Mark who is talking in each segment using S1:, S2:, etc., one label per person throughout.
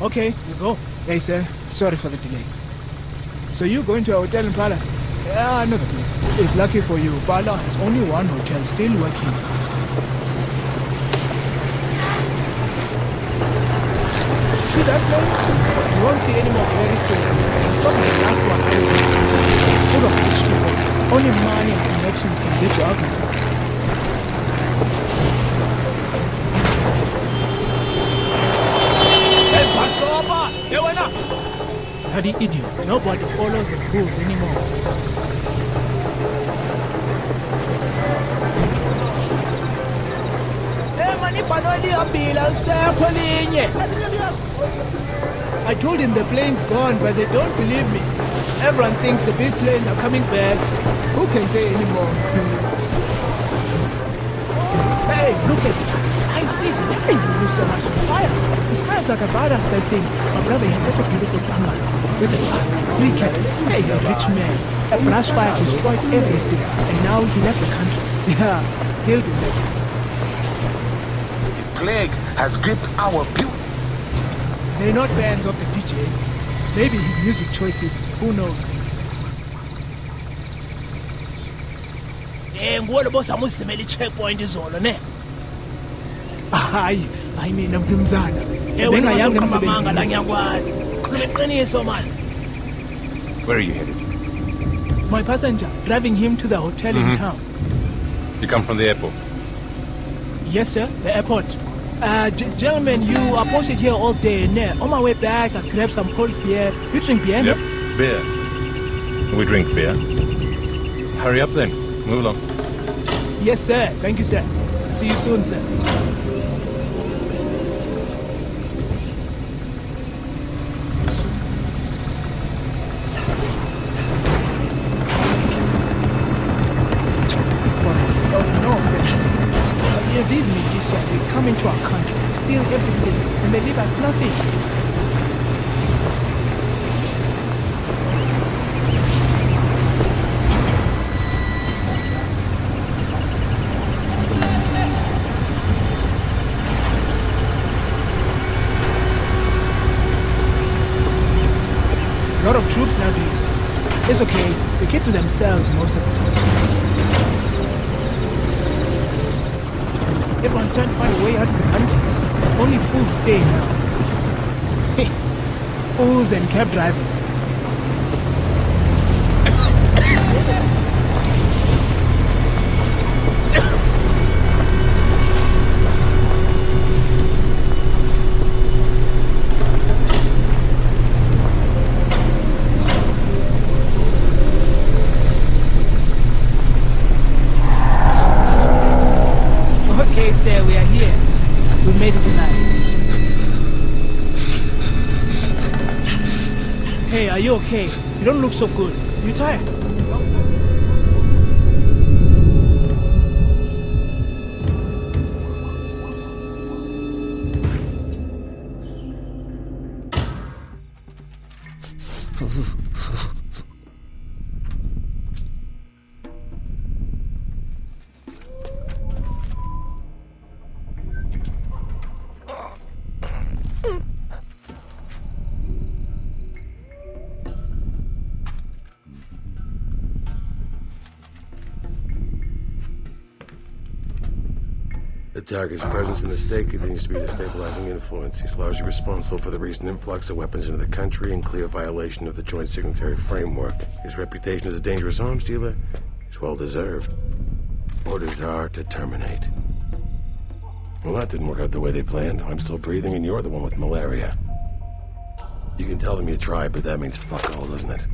S1: Okay, you go. Hey, sir. Sorry for the delay. So you going to a hotel in Pala? Yeah, the place. It's lucky for you. Pala has only one hotel still working. See that plane? You won't see any more very soon. It's probably the last one. Full of rich people. Only money and connections can get you out Bloody idiot. Nobody follows the rules anymore. I told him the plane's gone, but they don't believe me. Everyone thinks the big planes are coming back. Who can say anymore? hey, look at it. I see it. Hey, you lose so much fire. It smells like a badass, that thing. My brother has such a beautiful bungalow with a bar, three cattle. Hey, a rich man. A brush fire destroyed everything, and now he left the country. Yeah, killed him.
S2: The plague has gripped our beauty.
S1: They're not fans of the DJ. Maybe his music choices. Who knows?
S3: Eh ngibona boss amusimela i-checkpoint izolo ne.
S1: Hayi, hayi mina mnumzana.
S3: Eh wena
S1: Bengayanga
S3: manga la
S1: emsebenzini.
S3: ngiyakwazi. Khuluma iqiniso man.
S4: Where are you headed?
S1: My passenger driving him to the hotel in town.
S4: You come from the airport.
S1: Yes, sir. The airport. Uh, gentlemen, you are posted here all day. Ne? On my way back, I grabbed some cold beer. You drink beer? no?
S4: Yep. Beer. We drink beer. Hurry up then. Move along.
S1: Yes, sir. Thank you, sir. See you soon, sir. And cab drivers. Okay? You don't look so good. You tired?
S5: Target's presence in the state continues to be a destabilizing influence. He's largely responsible for the recent influx of weapons into the country and clear violation of the Joint Signatory Framework. His reputation as a dangerous arms dealer is well deserved. Orders are to terminate. Well, that didn't work out the way they planned. I'm still breathing, and you're the one with malaria. You can tell them you tried, but that means fuck all, doesn't it?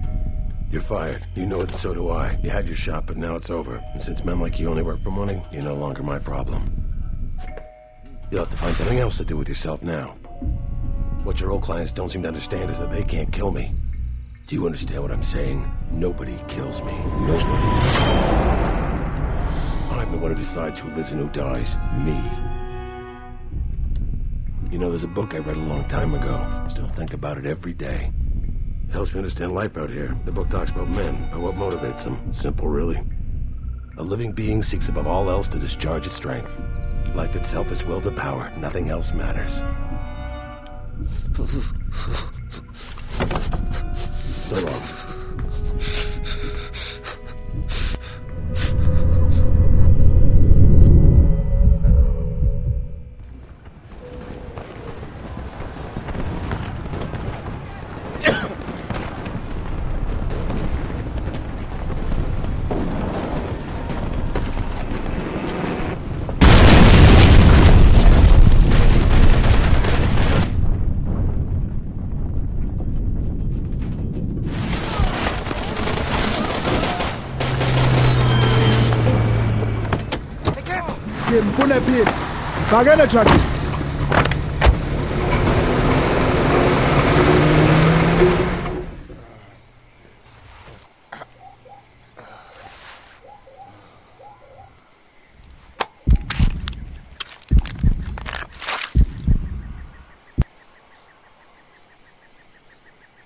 S5: You're fired. You know it, so do I. You had your shot, but now it's over. And since men like you only work for money, you're no longer my problem. You'll have to find something else to do with yourself now. What your old clients don't seem to understand is that they can't kill me. Do you understand what I'm saying? Nobody kills me. Nobody. I'm the one who decides who lives and who dies. Me. You know, there's a book I read a long time ago. Still think about it every day. It helps me understand life out here. The book talks about men, about what motivates them. Simple, really. A living being seeks above all else to discharge its strength. Life itself is will to power. Nothing else matters. So long.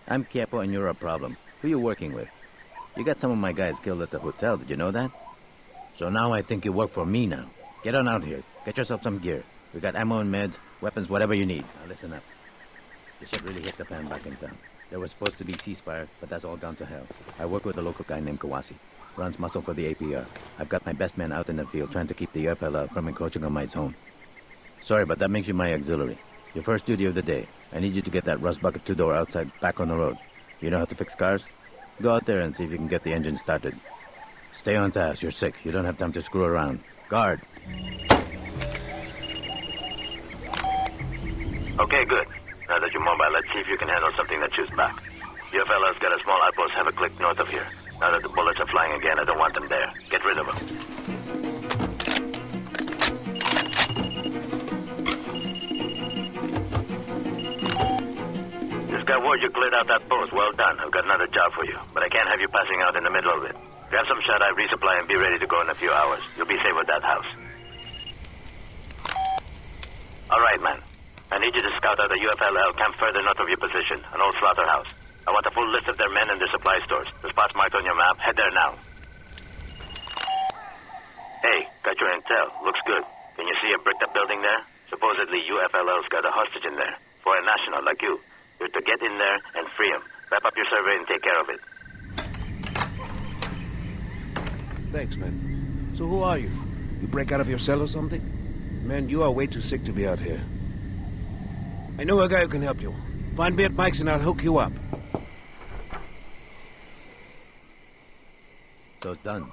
S6: I'm Capo and you're a problem. Who you working with? You got some of my guys killed at the hotel, did you know that? So now I think you work for me now. Get on out here. Get yourself some gear. We got ammo and meds, weapons, whatever you need. Now listen up. The shit really hit the fan back in town. There was supposed to be ceasefire, but that's all gone to hell. I work with a local guy named Kouassi. Runs muscle for the APR. I've got my best men out in the field trying to keep the UFLL from encroaching on my zone. Sorry, but that makes you my auxiliary. Your first duty of the day. I need you to get that rust bucket two-door outside back on the road. You know how to fix cars? Go out there and see if you can get the engine started. Stay on task. You're sick. You don't have time to screw around. Guard. Okay, good. Now that you're mobile, let's see if you can handle something that shoots back. Your fella's got a small outpost have a click north of here. Now that the bullets are flying again, I don't want them there. Get rid of them. Just got word you cleared out that post. Well done. I've got another job for you. But I can't have you passing out in the middle of it. Grab some shut eye, resupply, and be ready to go in a few hours. You'll be safe with that house. All right, man. I need you to scout out a UFLL camp further north of your position, an old slaughterhouse. I want a full list of their men and their supply stores. The spots marked on your map. Head there now. Hey, got your intel. Looks good. Can you see a bricked up building there? Supposedly UFLL's got a hostage in there. For a national like you. You're to get in there and free him. Wrap up your survey and take care of it.
S7: Thanks, man. So who are you? You break out of your cell or something? Man, you are way too sick to be out here. I know a guy who can help you. Find me at Mike's and I'll hook you up.
S6: So it's done.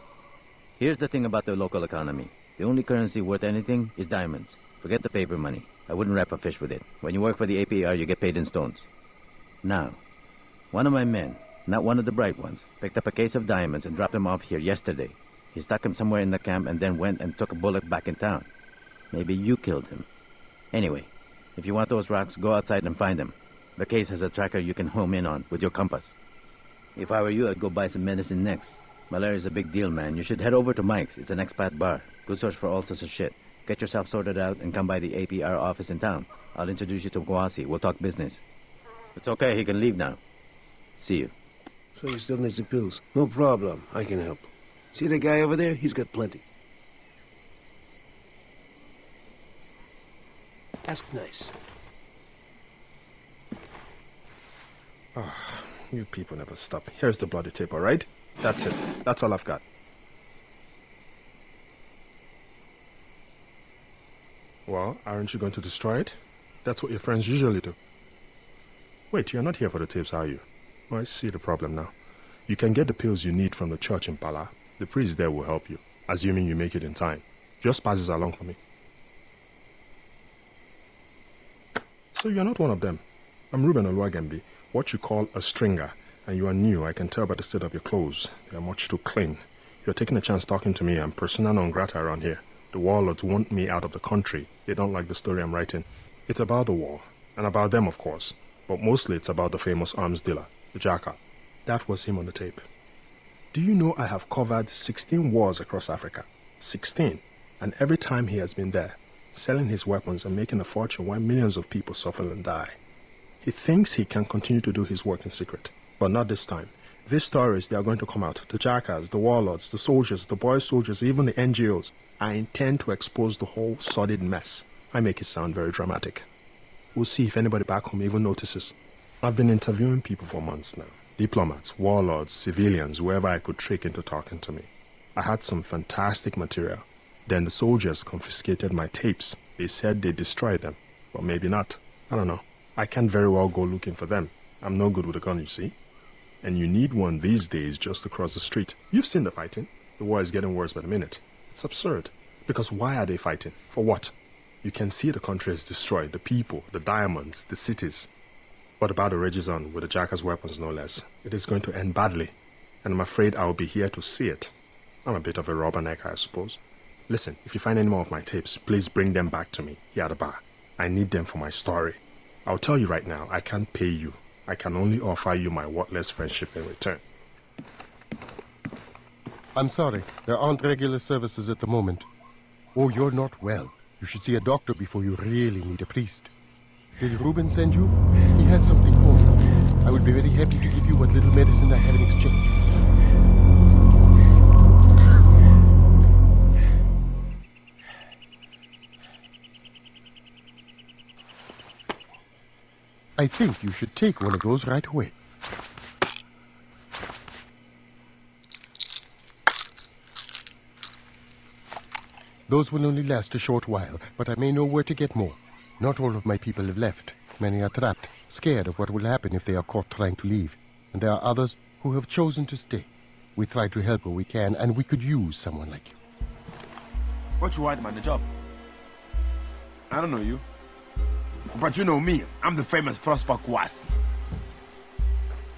S6: Here's the thing about the local economy. The only currency worth anything is diamonds. Forget the paper money. I wouldn't wrap a fish with it. When you work for the APR, you get paid in stones. Now, one of my men, not one of the bright ones, picked up a case of diamonds and dropped them off here yesterday. He stuck him somewhere in the camp and then went and took a bullet back in town. Maybe you killed him. Anyway, if you want those rocks, go outside and find them. The case has a tracker you can home in on with your compass. If I were you, I'd go buy some medicine next. Malaria's a big deal, man. You should head over to Mike's. It's an expat bar. Good source for all sorts of shit. Get yourself sorted out and come by the APR office in town. I'll introduce you to Kouassi. We'll talk business. It's okay. He can leave now. See you.
S7: So you still need the pills? No problem. I can help. See the guy over there? He's got plenty. Ask nice.
S8: Ah, you people never stop. Here's the bloody tape all right? That's it. That's all i've got. Well aren't you going to destroy it? That's what your friends usually do. Wait you're not here for the tapes are you? Well, i see the problem now. You can get the pills you need from the church in pala the priest there will help you assuming you make it in time just pass this along for me So you're not one of them. I'm Reuben Oluwagembi, what you call a stringer, and you are new. I can tell by the state of your clothes. They are much too clean. You're taking a chance talking to me. I'm persona non grata around here. The warlords want me out of the country. They don't like the story I'm writing. It's about the war, and about them, of course, but mostly it's about the famous arms dealer, the Jackal. That was him on the tape. Do you know I have covered 16 wars across Africa? 16. And every time he has been there, selling his weapons and making a fortune while millions of people suffer and die. He thinks he can continue to do his work in secret, but not this time. These stories, they are going to come out. The jackals, the warlords, the soldiers, the boy soldiers, even the NGOs. I intend to expose the whole sordid mess. I make it sound very dramatic. We'll see if anybody back home even notices. I've been interviewing people for months now. Diplomats, warlords, civilians, whoever I could trick into talking to me. I had some fantastic material. Then the soldiers confiscated my tapes. They said they destroyed them. But maybe not. I don't know. I can't very well go looking for them. I'm no good with a gun, you see. And you need one these days just across the street. You've seen the fighting. The war is getting worse by the minute. It's absurd. Because why are they fighting? For what? You can see the country is destroyed, the people, the diamonds, the cities. But the battle on with the Jackal's weapons, no less. It is going to end badly, and I'm afraid I'll be here to see it. I'm a bit of a rubberneck, I suppose. Listen, if you find any more of my tapes, please bring them back to me here bar. I need them for my story. I'll tell you right now, I can't pay you. I can only offer you my worthless friendship in return.
S9: I'm sorry, there aren't regular services at the moment. Oh, you're not well. You should see a doctor before you really need a priest. Did Reuben send you? Had something for you. I would be very happy to give you what little medicine I have in exchange. I think you should take one of those right away. Those will only last a short while, but I may know where to get more. Not all of my people have left. Many are trapped, scared of what will happen if they are caught trying to leave. And there are others who have chosen to stay. We try to help where we can, and we could use someone like you.
S10: What you want, man? The job? I don't know you. But you know me. I'm the famous Prosper Kouassi.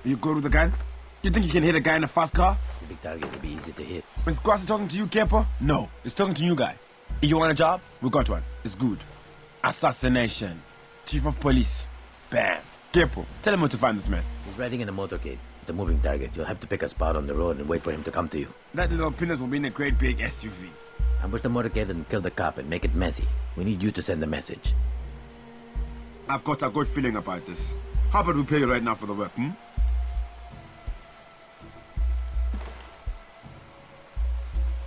S10: You good with the gun? You think you can hit a guy in a fast car?
S6: It's a big target. It'll be easy to hit.
S10: Is Kouassi talking to you, Kepo? No, it's talking to you, guy. If you want a job, we got one. It's good. Assassination. Chief of police. Bam. Kepo, tell him where to find this man.
S6: He's riding in a motorcade. It's a moving target. You'll have to pick a spot on the road and wait for him to come to you.
S10: That little penis will be in a great big SUV.
S6: Ambush the motorcade and kill the cop and make it messy. We need you to send the message.
S10: I've got a good feeling about this. How about we pay you right now for the work, hmm?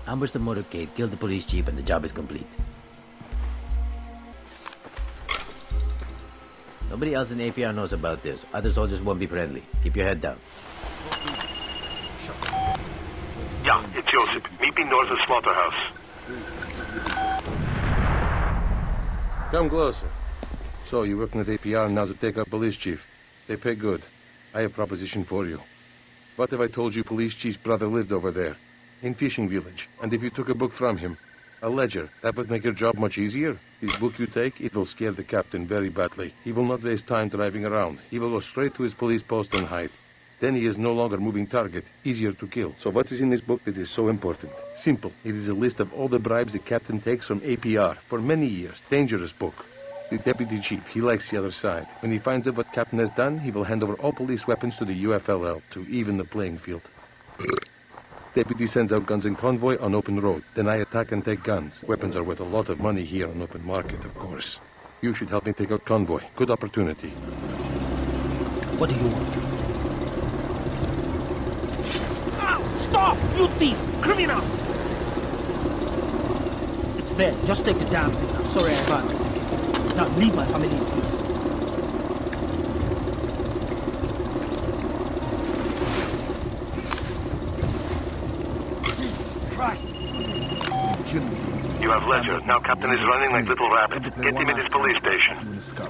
S6: Ambush the motorcade, kill the police chief, and the job is complete. Nobody else in APR knows about this. Other soldiers won't be friendly. Keep your head down.
S11: Yeah, it's Joseph. Meet me north of Slaughterhouse.
S4: Come closer. So, you're working at APR now to take out police chief. They pay good. I have proposition for you. What if I told you police chief's brother lived over there? In Fishing Village. And if you took a book from him? A ledger. That would make your job much easier. This book you take, it will scare the captain very badly. He will not waste time driving around. He will go straight to his police post and hide. Then he is no longer moving target, easier to kill. So what is in this book that is so important? Simple. It is a list of all the bribes the captain takes from APR for many years. Dangerous book. The deputy chief, he likes the other side. When he finds out what captain has done, he will hand over all police weapons to the UFLL to even the playing field. Deputy sends out guns in convoy on open road. Then I attack and take guns. Weapons are worth a lot of money here on open market, of course. You should help me take out convoy. Good opportunity.
S12: What do you want? Ow! Stop! You thief! Criminal! It's there. Just take the damn thing. I'm sorry I got it. Now leave my family in peace.
S11: You have Ledger. Now Captain is running like Little Rabbit. Get him at his police station.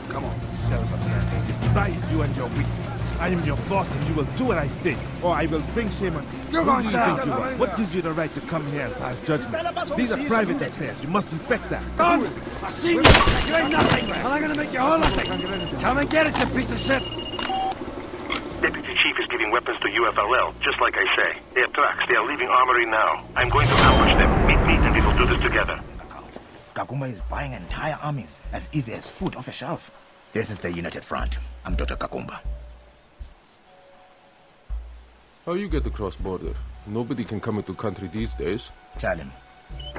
S13: Come on. I despise you and your weakness. I am your boss and you will do what I say, or I will bring shame on you.
S10: You're
S13: Who
S10: going
S13: do you think you are? What gives you the right to come here and pass judgment? These are private affairs. You must respect that.
S10: Done! I've seen you! You ain't nothing! And I'm gonna make you all nothing! Come and get it, you piece of shit!
S11: Deputy Chief is giving weapons to UFLL, just like I say. They have tracks. They are leaving armory now. I'm going to ambush them. Meet me and we will do this together.
S14: Gakumba is buying entire armies as easy as food off a shelf. This is the United Front. I'm Dr. Gakumba.
S4: How you get across border? Nobody can come into country these days.
S14: Tell him.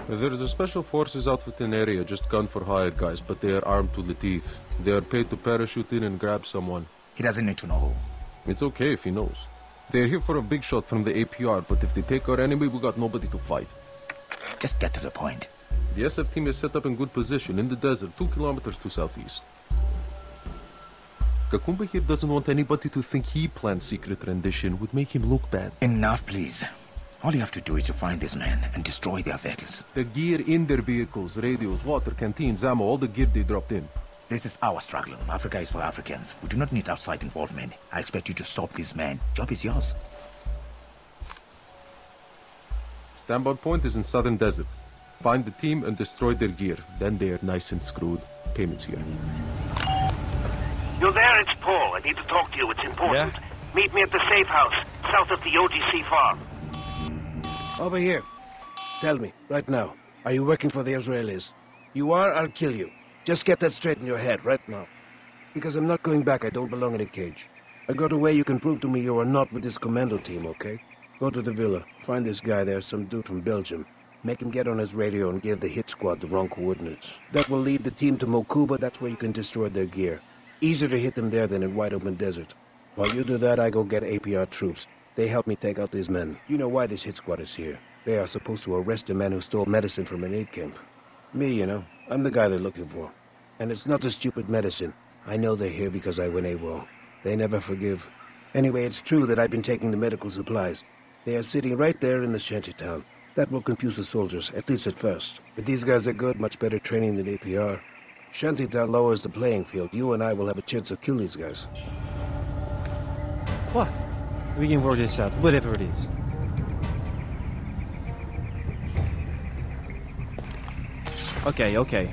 S4: There's a special forces outfit in area, just gun for hire guys, but they are armed to the teeth. They are paid to parachute in and grab someone.
S14: He doesn't need to know who.
S4: It's okay if he knows. They're here for a big shot from the APR, but if they take our enemy, we got nobody to fight.
S14: Just get to the point.
S4: The SF team is set up in good position in the desert, two kilometers to southeast.
S15: Gakumba here doesn't want anybody to think he planned secret rendition would make him look bad.
S14: Enough, please. All you have to do is to find these men and destroy their vehicles.
S15: The gear in their vehicles, radios, water, canteens, ammo, all the gear they dropped in.
S14: This is our struggle. Africa is for Africans. We do not need outside involvement. I expect you to stop these men. Job is yours.
S15: Standby point is in southern desert. Find the team and destroy their gear. Then they are nice and screwed. Payments here.
S11: You're there, it's Paul. I need to talk to you. It's important. Yeah? Meet me at the safe house, south of the OGC farm.
S7: Over here. Tell me, right now, are you working for the Israelis? You are, I'll kill you. Just get that straight in your head, right now. Because I'm not going back, I don't belong in a cage. I got a way you can prove to me you are not with this commando team, okay? Go to the villa, find this guy there, some dude from Belgium. Make him get on his radio and give the hit squad the wrong coordinates. That will lead the team to Mokuba, that's where you can destroy their gear. Easier to hit them there than in wide open desert. While you do that, I go get APR troops. They help me take out these men. You know why this hit squad is here. They are supposed to arrest the man who stole medicine from an aid camp. Me, you know. I'm the guy they're looking for. And it's not the stupid medicine. I know they're here because I went AWOL. They never forgive. Anyway, it's true that I've been taking the medical supplies. They are sitting right there in the shantytown. That will confuse the soldiers, at least at first. But these guys are good, much better training than APR. Shantytown lowers the playing field. You and I will have a chance to kill these guys.
S16: What? We can work this out, whatever it is. Okay, okay.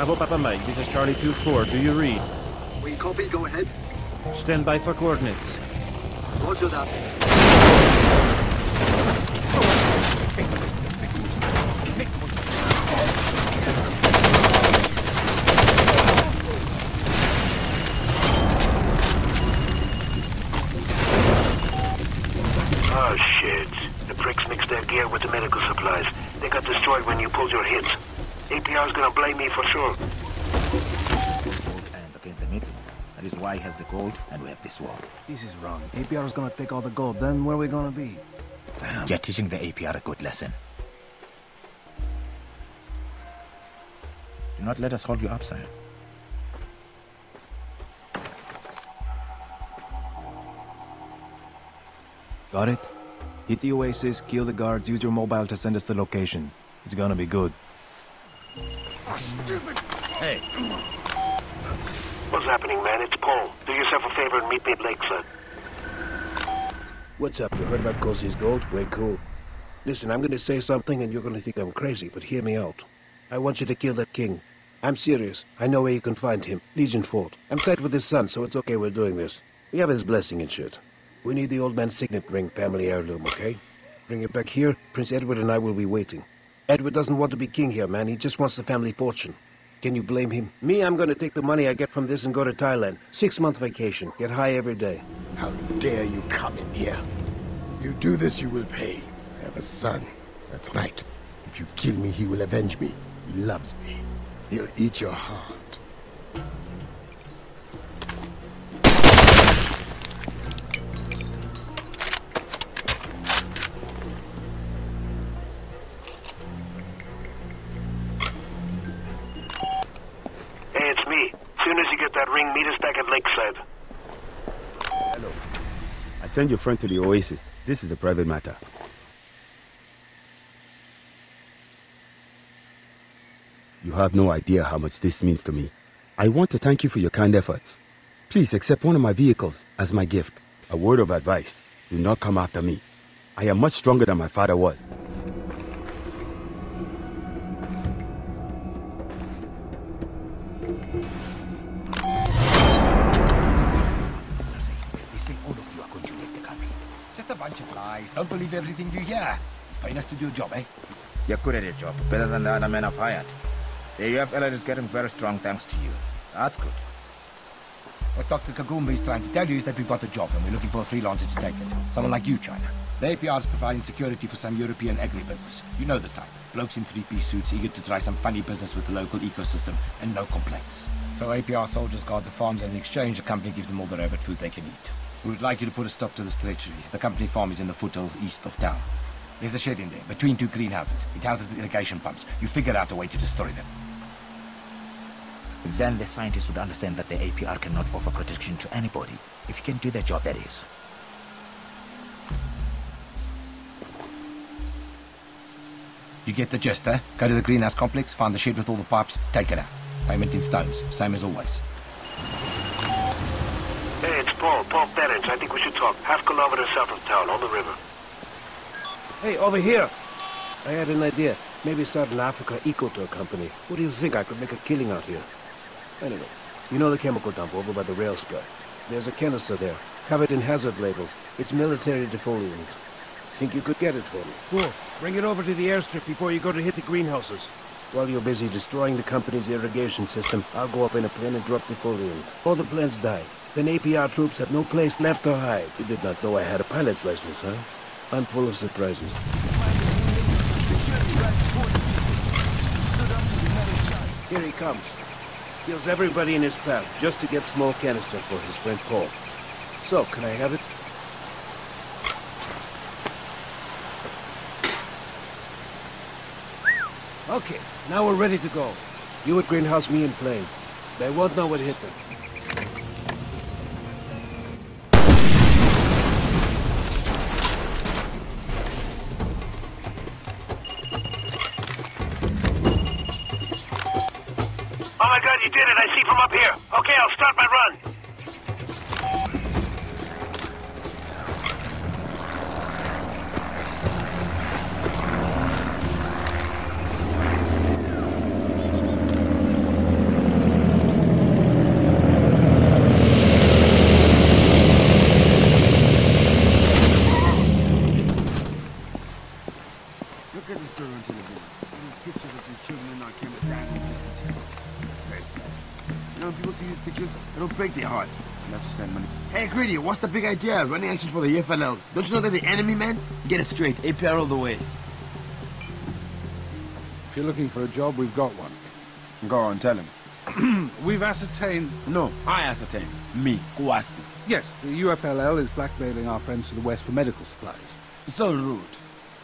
S16: Bravo Papa Mike, this is Charlie 2-4. Do you read?
S17: We copy, go ahead.
S16: Stand by for coordinates.
S17: Roger that.
S11: Oh, shit. The pricks mixed their gear with the medical supplies. They got destroyed when you pulled your hits. APR's gonna blame me for sure.
S14: Hands against the middle. That is why he has the gold, and we have this war.
S18: This is wrong. APR is gonna take all the gold. Then where are we gonna be?
S14: Damn. You're teaching the APR a good lesson. Do not let us hold you up, sire.
S18: Got it? Hit the oasis, kill the guards, use your mobile to send us the location. It's gonna be good.
S11: Hey. What's happening, man? It's Paul. Do yourself a favor and meet me at Lakeside.
S7: What's up? You heard about Kouassi's gold? Way cool. Listen, I'm gonna say something and you're gonna think I'm crazy, but hear me out. I want you to kill that king. I'm serious. I know where you can find him. Legion Fort. I'm tight with his son, so it's okay we're doing this. We have his blessing and shit. We need the old man's signet ring, family heirloom, okay? Bring it back here. Prince Edward and I will be waiting. Edward doesn't want to be king here, man. He just wants the family fortune. Can you blame him? Me, I'm gonna take the money I get from this and go to Thailand. Six-month vacation. Get high every day.
S9: How dare you come in here? You do this, you will pay. I have a son. That's right. If you kill me, he will avenge me. He loves me. He'll eat your heart.
S11: As soon as you get that ring, meet us back at Lakeside.
S19: Hello. I sent your friend to the Oasis. This is a private matter. You have no idea how much this means to me. I want to thank you for your kind efforts. Please accept one of my vehicles as my gift. A word of advice. Do not come after me. I am much stronger than my father was.
S20: Don't believe everything you hear. Paying us to do a job, eh?
S14: You're good at your job, better than the other men I've hired. The alert is getting very strong thanks to you. That's good.
S20: What Dr. Gakumba is trying to tell you is that we've got a job and we're looking for a freelancer to take it. Someone like you, China. The APR is providing security for some European agribusiness. You know the type. Blokes in three-piece suits eager to try some funny business with the local ecosystem and no complaints. So APR soldiers guard the farms and in exchange the company gives them all the robot food they can eat. We would like you to put a stop to this treachery. The company farm is in the foothills east of town. There's a shed in there, between two greenhouses. It houses the irrigation pumps. You figure out a way to destroy them.
S14: Then the scientists would understand that the APR cannot offer protection to anybody. If you can do their job, that is.
S20: You get the gist, eh? Go to the greenhouse complex, find the shed with all the pipes, take it out. Payment in stones, same as always.
S11: Hey, it's Paul, Paul Ferenc. I think we should talk. Half kilometer south of town, on the river.
S7: Hey, over here. I had an idea. Maybe start an Africa eco-tour company. What do you think? I could make a killing out here. Anyway, you know the chemical dump over by the rail spur. There's a canister there, covered in hazard labels. It's military defoliant. Think you could get it for me? Cool. Bring it over to the airstrip before you go to hit the greenhouses. While you're busy destroying the company's irrigation system, I'll go up in a plane and drop defoliant. All the plants die. Then APR troops have no place left to hide. You did not know I had a pilot's license, huh? I'm full of surprises. Here he comes. Kills everybody in his path just to get small canister for his friend Paul. So, can I have it? Okay, now we're ready to go. You at Greenhouse, me in plane. They won't know what hit them.
S11: Up here. Okay, I'll start my run.
S10: Greedy, what's the big idea? Running action for the UFLL. Don't you know they're the enemy, man? Get it straight. APR all the way.
S21: If you're looking for a job, we've got one.
S10: Go on, tell him.
S21: we've ascertained...
S10: No, I ascertained. Me, Kouassi.
S21: Yes, the UFLL is blackmailing our friends to the west for medical supplies.
S10: So rude.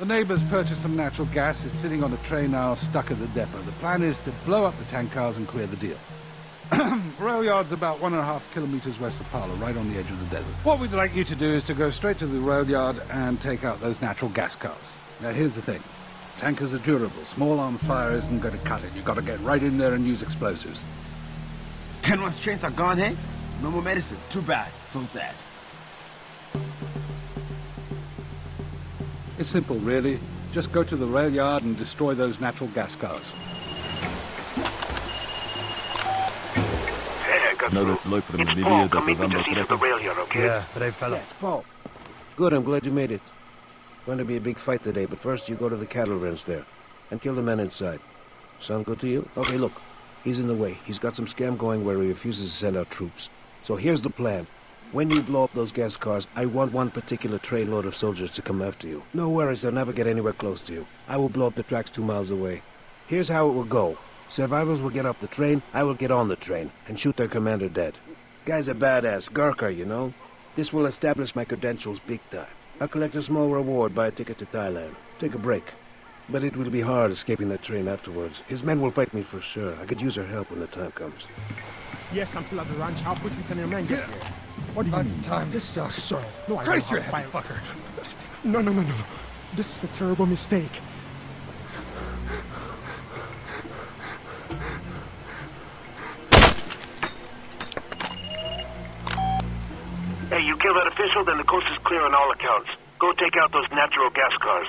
S21: The neighbors purchased some natural gas. It's sitting on a tray now, stuck at the depot. The plan is to blow up the tank cars and clear the deal. Rail yard's about one and a half kilometers west of Pala, right on the edge of the desert. What we'd like you to do is to go straight to the rail yard and take out those natural gas cars. Now, here's the thing. Tankers are durable. Small arm fire isn't going to cut it. You've got to get right in there and use explosives.
S10: Then once trains are gone, hey? No more medicine. Too bad. So sad.
S21: It's simple, really. Just go to the rail yard and destroy those natural gas cars.
S11: Hey, I got
S22: Another look from
S11: It's
S22: Libya
S11: Paul.
S22: that
S11: Come meet me
S22: November
S11: just east of the rail yard, okay?
S22: Yeah,
S7: brave fellow. Yeah, it's Paul. Good, I'm glad you made it. Going to be a big fight today, but first you go to the cattle ranch there and kill the men inside. Sound good to you? Okay, look. He's in the way. He's got some scam going where he refuses to send out troops. So here's the plan. When you blow up those gas cars, I want one particular trainload of soldiers to come after you. No worries, they'll never get anywhere close to you. I will blow up the tracks two miles away. Here's how it will go. Survivors will get off the train, I will get on the train, and shoot their commander dead. Guy's a badass, Gurkha, you know? This will establish my credentials big time. I'll collect a small reward, buy a ticket to Thailand. Take a break. But it will be hard escaping that train afterwards. His men will fight me for sure. I could use their help when the time comes.
S8: Yes, I'm still at the ranch. How quickly can your men get here? What do you mean?
S17: Time to start.
S8: Sir, no, I
S17: Christ, you're a
S8: have
S17: heavy
S8: fire. No, no, no, no, no. This is a terrible mistake.
S11: Hey, you kill that official, then the coast is clear on all accounts. Go take out those natural gas cars.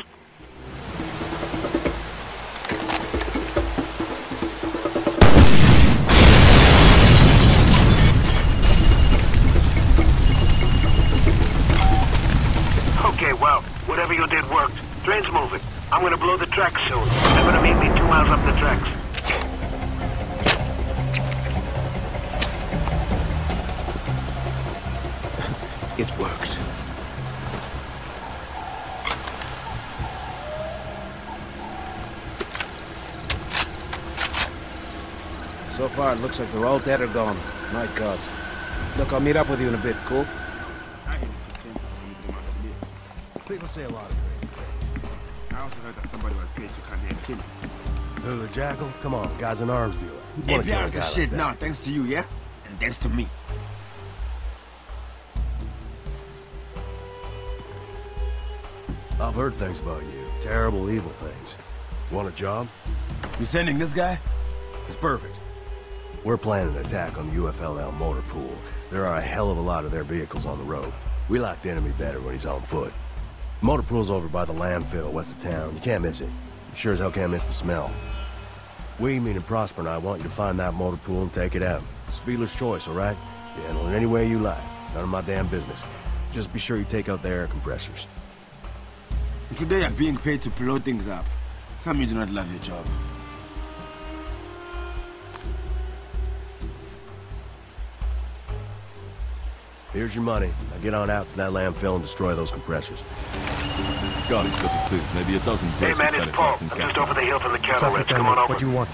S11: Okay, well, whatever you did worked. Train's moving. I'm gonna blow the tracks soon. They're gonna meet me two miles up the tracks. It worked.
S7: So far, it looks like they're all dead or gone. My god. Look, I'll meet up with you in a bit, cool?
S10: People say a lot of things. I also heard that somebody was paid to come here and kill you.
S23: Who, the Jackal? Come on, guy's an arms dealer. Hey, be
S10: shit
S23: like
S10: now, thanks to you, yeah? And thanks to me.
S23: I've heard things about you. Terrible, evil things. Want a job?
S10: You sending this guy?
S23: It's perfect. We're planning an attack on the UFLL motor pool. There are a hell of a lot of their vehicles on the road. We like the enemy better when he's on foot. The motor pool's over by the landfill west of town. You can't miss it. You sure as hell can't miss the smell. We, meaning Prosper and I, want you to find that motor pool and take it out. It's Wheeler's choice, all right? You handle it any way you like. It's none of my damn business. Just be sure you take out the air compressors.
S10: Today you're being paid to blow things up. Tell me you do not love your job.
S23: Here's your money. Now get on out to that landfill and destroy those compressors.
S24: God, he's got the food. Maybe a dozen
S25: Hey man, it's Paul. I'm just over the hill from the
S23: What's
S25: cattle ranch. Come on over.
S23: What do you want?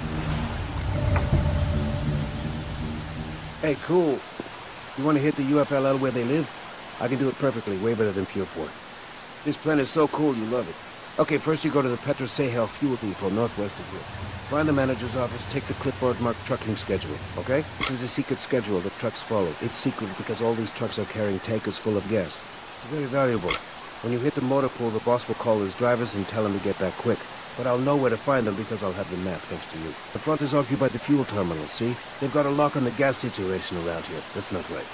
S7: Hey, cool. You want to hit the UFLL where they live? I can do it perfectly, way better than Pure Fort. This plan is so cool, you love it. Okay, first you go to the Petro Sahel fuel depot northwest of here. Find the manager's office, take the clipboard marked trucking schedule, okay? This is a secret schedule that trucks follow. It's secret because all these trucks are carrying tankers full of gas. It's very valuable. When you hit the motor pool, the boss will call his drivers and tell them to get back quick. But I'll know where to find them because I'll have the map thanks to you. The front is occupied the fuel terminal, see? They've got a lock on the gas situation around here. That's not right.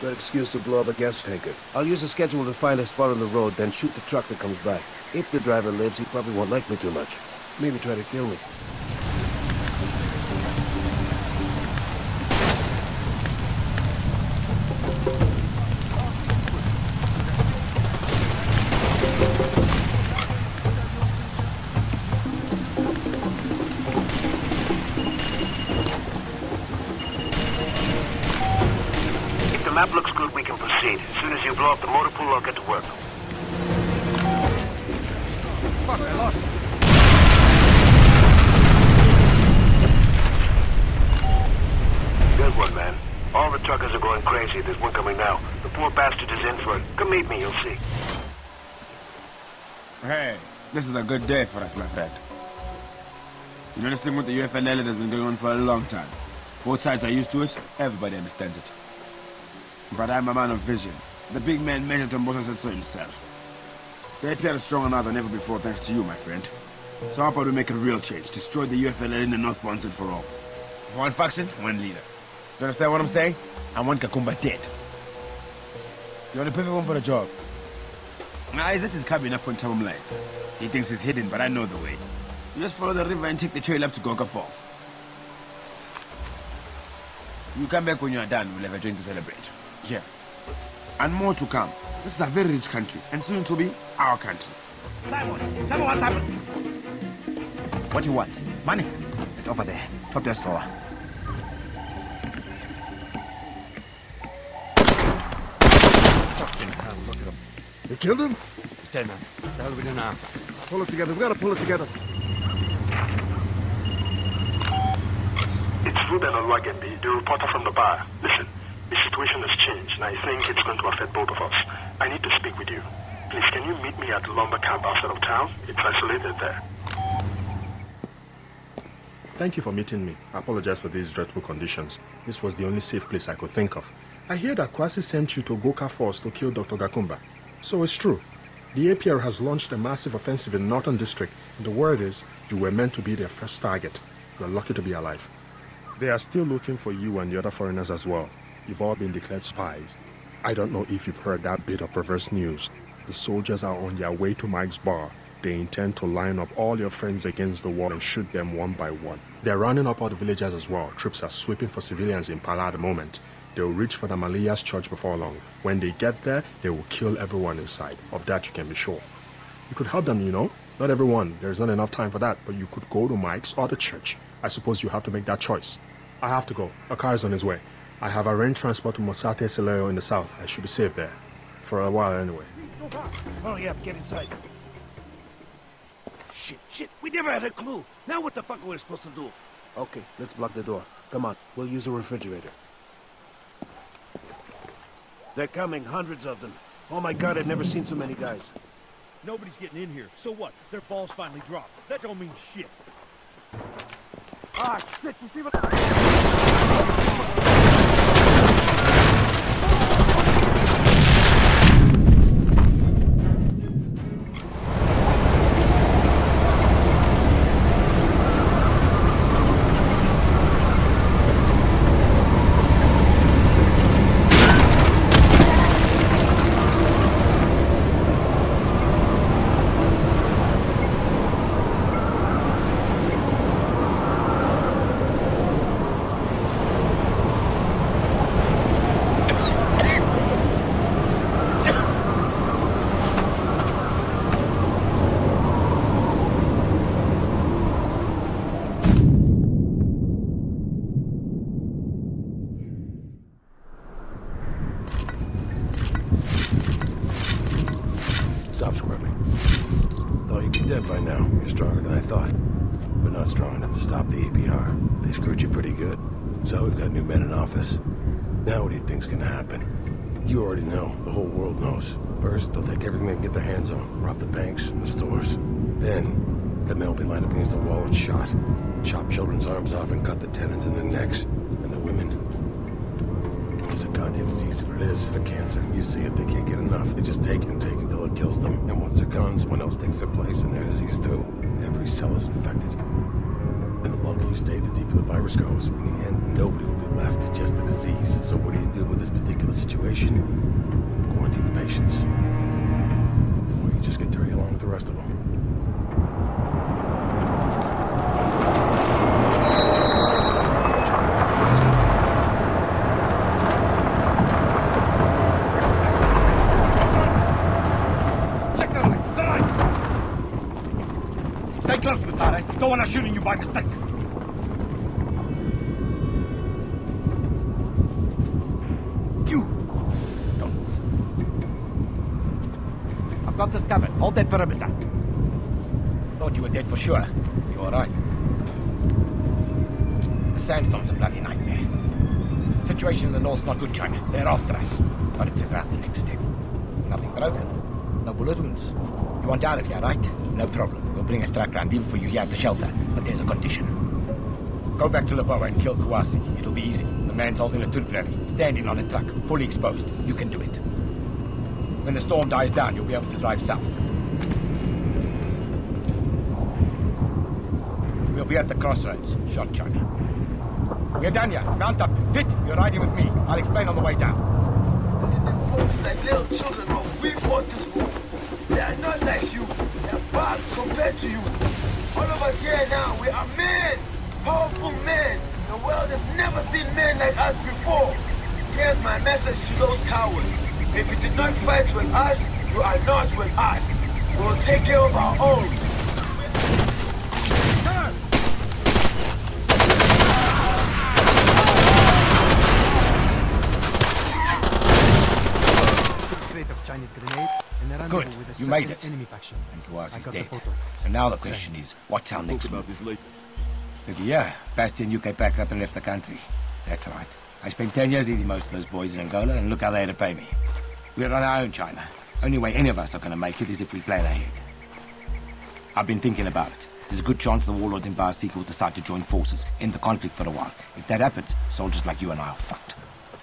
S7: Good excuse to blow up a gas tanker. I'll use the schedule to find a spot on the road, then shoot the truck that comes by. If the driver lives, he probably won't like me too much. Maybe try to kill me.
S10: This is a good day for us, my friend. You know this thing with the that has been going on for a long time. Both sides are used to it, everybody understands it. But I'm a man of vision. The big man measured Moses said so himself. The APR is stronger now than ever before thanks to you, my friend. So how about we make a real change, destroy the UFLL in the North once and for all. One faction, one leader. You understand what I'm saying? I want Gakumba dead. You're the perfect one for the job. Now, Isaac is coming up on Tamam Lights. He thinks he's hidden, but I know the way. You just follow the river and take the trail up to Gonka Falls. You come back when you are done. We'll have a drink to celebrate. Yeah. And more to come. This is a very rich country, and soon to be our country.
S14: Simon, tell me what's happened. What do you want? Money? It's over there. Top desk drawer.
S26: They killed him?
S27: He's dead, man. What the hell are we doing now?
S26: Pull it together. We've gotta pull it together.
S25: It's Reuben Oluwagembi, the reporter from the bar. Listen, the situation has changed, and I think it's going to affect both of us. I need to speak with you. Please, can you meet me at the lumber camp outside of town? It's isolated there.
S8: Thank you for meeting me. I apologize for these dreadful conditions. This was the only safe place I could think of. I hear that Kouassi sent you to Goka Falls to kill Dr. Gakumba. So it's true. The APR has launched a massive offensive in Northern District, and the word is you were meant to be their first target. You are lucky to be alive. They are still looking for you and the other foreigners as well. You've all been declared spies. I don't know if you've heard that bit of perverse news. The soldiers are on their way to Mike's bar. They intend to line up all your friends against the wall and shoot them one by one. They're rounding up all the villagers as well. Troops are sweeping for civilians in Pala at the moment. They'll reach for the Malias church before long. When they get there, they will kill everyone inside. Of that you can be sure. You could help them, you know. Not everyone. There's not enough time for that, but you could go to Mike's or the church. I suppose you have to make that choice. I have to go. A car is on his way. I have arranged transport to Mosate Sileo in the south. I should be safe there. For a while anyway.
S7: Oh, Hurry up, get inside. Shit, shit, we never had a clue. Now what the fuck are we supposed to do? Okay, let's block the door. Come on, we'll use a refrigerator. They're coming, hundreds of them. Oh my god, I've never seen so many guys.
S3: Nobody's getting in here. So what? Their balls finally dropped. That don't mean shit.
S10: Ah, shit, you see what...
S5: stay, the deeper the virus goes. In the end, nobody will be left, just the disease. So what do you do with this particular situation? Quarantine the patients. Or you just get dirty along with the rest of them.
S20: Stay close, Matare. Don't want to shooting you by mistake. You. Don't move. I've this covered. Hold that perimeter. Thought you were dead for sure. You all right? The sandstorm's a bloody nightmare. Situation in the north's not good, China. They're after us. Gotta figure out the next step. Nothing broken. No bullet wounds. You want out of here, right? No problem. We'll bring a truck round even for you here at the shelter. But there's a condition. Go back to Laboa and kill Kouassi. It'll be easy. The man's holding a turprelli, standing on a truck, fully exposed. You can do. When the storm dies down, you'll be able to drive south. We'll be at the crossroads. Shot China. We're done here. Mount up. Fit, you're riding with me. I'll explain on the way down.
S10: like little children, but we this war. They are not like you. They are bad compared to you. All of us here now, we are men. Powerful men. The world has never seen men like us before. Here's my message to those cowards. If you did not fight with us, you are not with us. We will take care of our own.
S20: Good. You made it. Enemy faction. And Kouassi's dead. So now the question is, what's our next move? Look here, Bastian UK packed up and left the country. That's right. I spent 10 years eating most of those boys in Angola, and look how they had to pay me. We're on our own, China. Only way any of us are going to make it is if we plan ahead. I've been thinking about it. There's a good chance the warlords in Baasika will decide to join forces, end the conflict for a while. If that happens, soldiers like you and I are fucked.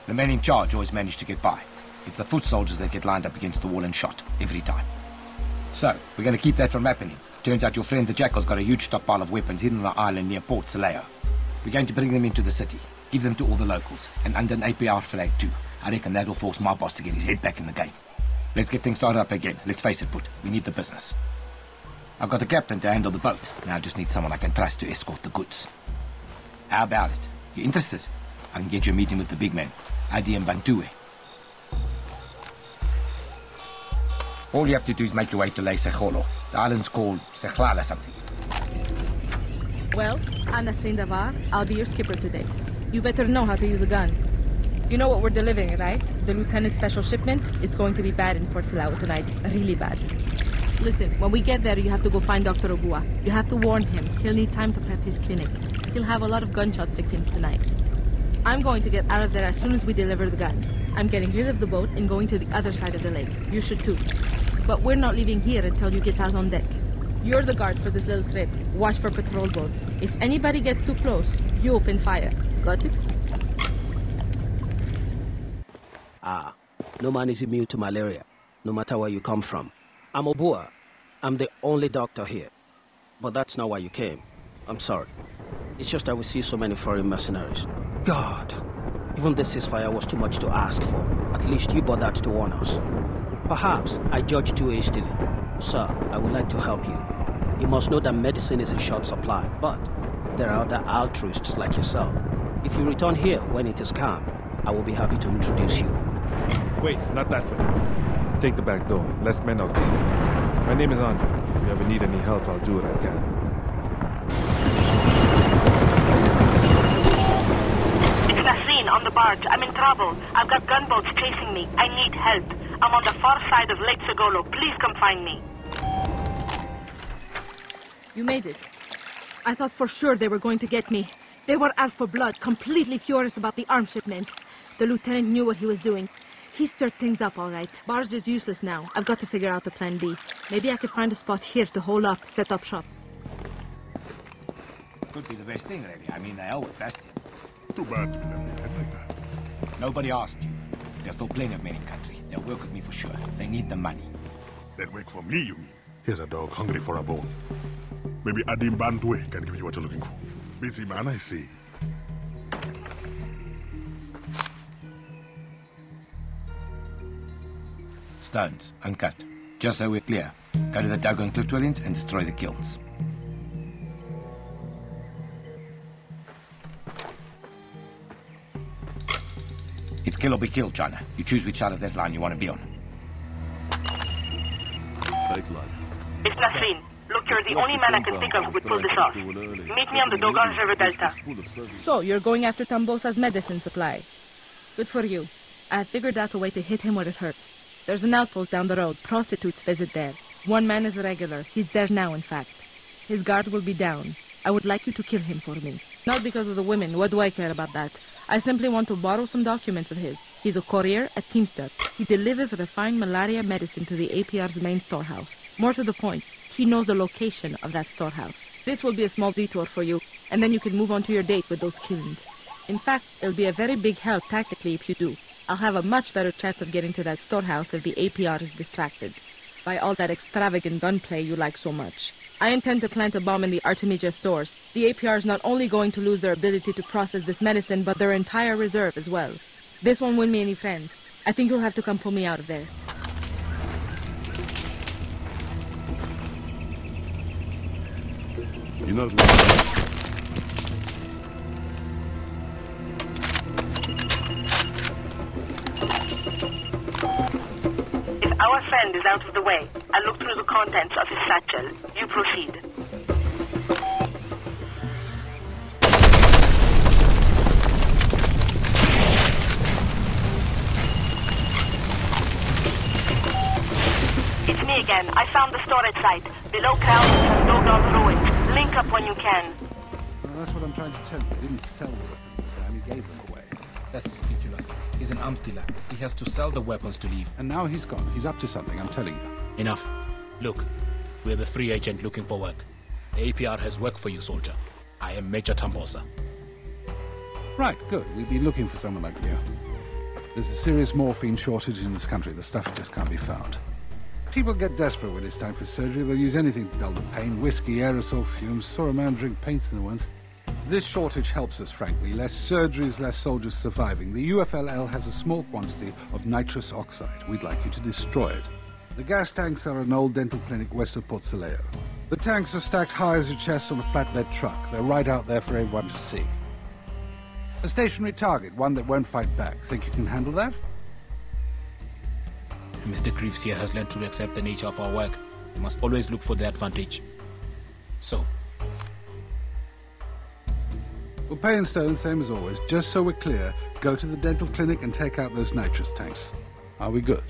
S20: The men in charge always manage to get by. It's the foot soldiers that get lined up against the wall and shot, every time. So, we're going to keep that from happening. Turns out your friend the Jackal's got a huge stockpile of weapons hidden on an island near Port Selao. We're going to bring them into the city, give them to all the locals, and under an APR flag too. I reckon that'll force my boss to get his head back in the game. Let's get things started up again. Let's face it, Put. We need the business. I've got a captain to handle the boat. Now I just need someone I can trust to escort the goods. How about it? You interested? I can get you a meeting with the big man, Addi Mbantuwe. All you have to do is make your way to Le Sejolo. The island's called Sechlala something.
S28: Well, I'm Nasreen Davar. I'll be your skipper today. You better know how to use a gun. You know what we're delivering, right? The lieutenant's special shipment? It's going to be bad in Port Selao tonight. Really bad. Listen, when we get there, you have to go find Dr. Obua. You have to warn him. He'll need time to prep his clinic. he'll have a lot of gunshot victims tonight. I'm going to get out of there as soon as we deliver the guns. I'm getting rid of the boat and going to the other side of the lake. You should too. But we're not leaving here until you get out on deck. You're the guard for this little trip. Watch for patrol boats. If anybody gets too close, you open fire. Got it?
S12: Ah, no man is immune to malaria, no matter where you come from. I'm Obua. I'm the only doctor here. But that's not why you came. I'm sorry. It's just that we see so many foreign mercenaries. God, even this ceasefire was too much to ask for. At least you bothered to warn us. Perhaps I judged too hastily. Sir, I would like to help you. You must know that medicine is in short supply, but there are other altruists like yourself. If you return here when it is calm, I will be happy to introduce you.
S18: Wait, not that way. Take the back door. Less men out there. My name is Andre. If you ever need any help, I'll do what I can.
S29: It's Nasreen on the barge. I'm in trouble. I've got gunboats chasing me. I need help. I'm on the far side of Lake Segolo. Please come find me.
S28: You made it. I thought for sure they were going to get me. They were out for blood, completely furious about the arms shipment. The lieutenant knew what he was doing. He stirred things up all right. Barge is useless now. I've got to figure out the plan B. Maybe I could find a spot here to hold up, set up shop.
S20: Could be the best thing, really. I mean, they always best it.
S30: Too bad to be left behind like that.
S20: Nobody asked you. There's still plenty of men in country. They'll work with me for sure. They need the money.
S30: They'd work for me, you mean? Here's a dog hungry for a bone. Maybe Addi Mbantuwe can give you what you're looking for. Busy man, I see.
S20: Stones, uncut. Just so we're clear. Go to the Dogon cliff dwellings and destroy the kilns. It's kill or be killed, China. You choose which side of that line you want to be on.
S22: Fake line.
S29: It's Nasreen. Look, you're the only man I can think of who would pull this off. Meet me on the Dogon River Delta.
S28: So, you're going after Tambossa's medicine supply. Good for you. I have figured out a way to hit him where it hurts. There's an outpost down the road. Prostitutes visit there. One man is a regular. He's there now, in fact. His guard will be down. I would like you to kill him for me. Not because of the women. What do I care about that? I simply want to borrow some documents of his. He's a courier, a teamster. He delivers refined malaria medicine to the APR's main storehouse. More to the point, he knows the location of that storehouse. This will be a small detour for you, and then you can move on to your date with those kilns. In fact, it'll be a very big help tactically if you do. I'll have a much better chance of getting to that storehouse if the APR is distracted by all that extravagant gunplay you like so much. I intend to plant a bomb in the Artemisia stores. The APR is not only going to lose their ability to process this medicine, but their entire reserve as well. This won't win me any friends. I think you'll have to come pull me out of there.
S22: You're not
S29: If our friend is out of the way, I look through the contents of his satchel. You proceed. It's me again. I found the storage site. Below Crowley's and Dogon ruins. Link up when you can.
S21: Well, that's what I'm trying to tell you. He didn't sell the weapons this gave them away.
S14: That's. He's an arms dealer. He has to sell the weapons to leave.
S21: And now he's gone. He's up to something, I'm telling you.
S31: Enough. Look, we have a free agent looking for work. The APR has work for you, soldier. I am Major Tambossa.
S21: Right, good. We've been looking for someone like you. There's a serious morphine shortage in this country. The stuff just can't be found. People get desperate when it's time for surgery. They'll use anything to dull the pain. Whiskey, aerosol fumes. Saw a man drink paints in the once. This shortage helps us, frankly. Less surgeries, less soldiers surviving. The UFLL has a small quantity of nitrous oxide. We'd like you to destroy it. The gas tanks are an old dental clinic west of Port Selao. The tanks are stacked high as your chest on a flatbed truck. They're right out there for everyone to see. A stationary target, one that won't fight back. Think you can handle that?
S31: Mr. Greaves here has learned to accept the nature of our work. We must always look for the advantage. So,
S21: Well, pay in stone, same as always. Just so we're clear, go to the dental clinic and take out those nitrous tanks. Are we good?